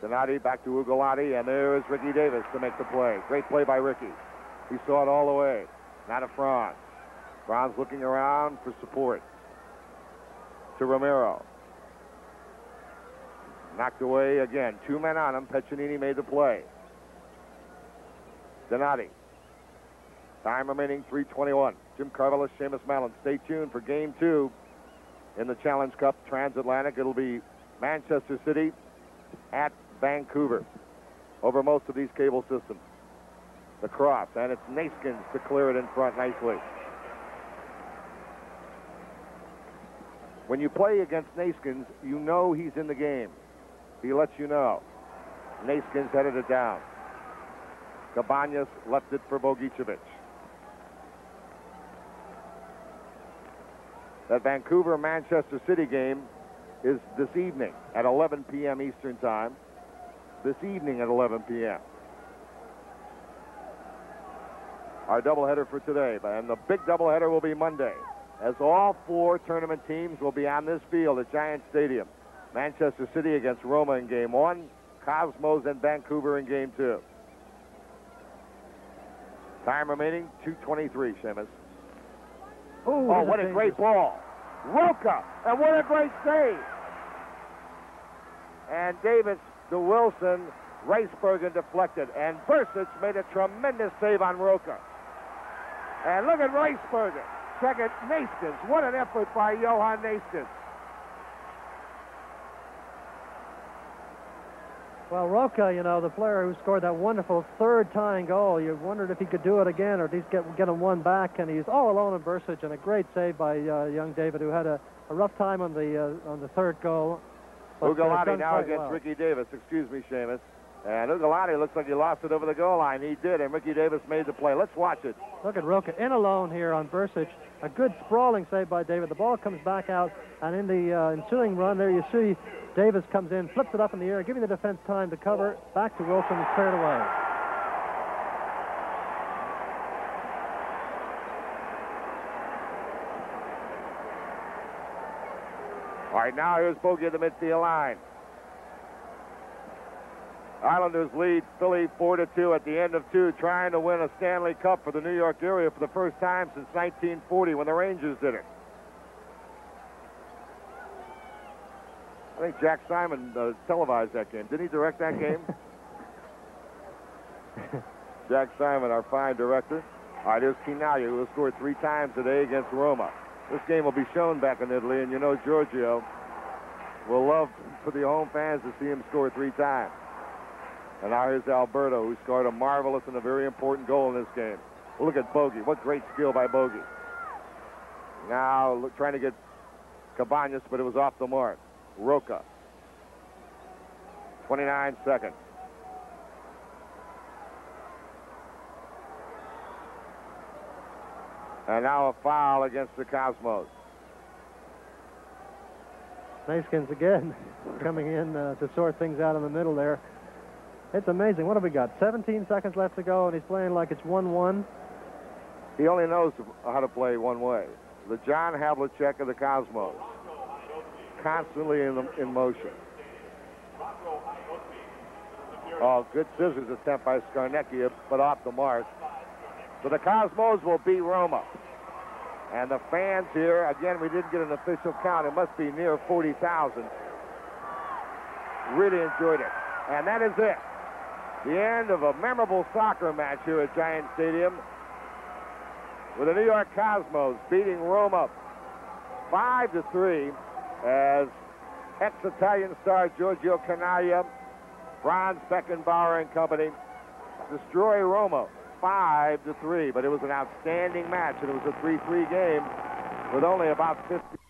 Donati back to Ugolotti, and there is Ricky Davis to make the play. Great play by Ricky. He saw it all the way. Not a Franz. Franz looking around for support to Romero. Knocked away again. Two men on him. Peccenini made the play. Donati. Time remaining 321. Jim Karvellas, Seamus Malin. Stay tuned for game two in the Challenge Cup Transatlantic. It'll be Manchester City at Vancouver over most of these cable systems. The cross, and it's Neeskens to clear it in front nicely. When you play against Neeskens, you know he's in the game. He lets you know. Neeskens headed it down. Cabanas left it for Bogicevic. That Vancouver Manchester City game is this evening at 11 p.m. Eastern Time. This evening at 11 p.m. Our doubleheader for today, and the big doubleheader will be Monday, as all four tournament teams will be on this field at Giant Stadium. Manchester City against Roma in game one, Cosmos and Vancouver in game two. Time remaining, 2.23, Seamus. Ooh, Oh, what a great ball. Rocca, and what a great save. And Davis to Wilson, Rijsbergen deflected, and Brcic made a tremendous save on Rocca. And look at Rijsbergen. Second, Neeskens. What an effort by Johan Neeskens. Well, Rocca, you know, the player who scored that wonderful third tying goal, you wondered if he could do it again or at least get, get him one back. And he's all alone in Brcic and a great save by uh, young David, who had a, a rough time on the uh, on the third goal. but, uh, Ugolotti now against well. Ricky Davis. Excuse me, Seamus. And Ugolotti looks like he lost it over the goal line. He did, and Ricky Davis made the play. Let's watch it. Look at Rocca in alone here on Brcic. A good sprawling save by David. The ball comes back out, and in the uh, ensuing run there, you see Davis comes in, flips it up in the air, giving the defense time to cover. Back to Wilson, cleared away. All right, now here's Bogey at the midfield line. Islanders lead Philly 4 to 2 at the end of two, trying to win a Stanley Cup for the New York area for the first time since 1940 when the Rangers did it. I think Jack Simon uh, televised that game. Didn't he direct that game? Jack Simon, our fine director. All right, here's Chinaglia, who has scored three times today against Roma. This game will be shown back in Italy, and you know Giorgio will love for the home fans to see him score three times. And now here's Alberto, who scored a marvelous and a very important goal in this game. Look at Bogey. What great skill by Bogey. Now look, trying to get Cabanas, but it was off the mark. Rocca. 29 seconds. And now a foul against the Cosmos. Neeskens again coming in uh, to sort things out in the middle there. It's amazing. What have we got? 17 seconds left to go, and he's playing like it's 1-1. He only knows how to play one way. The John Havlicek of the Cosmos. Constantly in, the, in motion. Oh, good scissors attempt by Scarnecchia, but off the mark. So the Cosmos will beat Roma. And the fans here, again, we didn't get an official count. It must be near 40,000. Really enjoyed it. And that is it. The end of a memorable soccer match here at Giant Stadium with the New York Cosmos beating Roma 5 to 3 as ex-Italian star Giorgio Chinaglia, Franz Beckenbauer and company destroy Roma 5 to 3. But it was an outstanding match, and it was a 3-3 game with only about 50.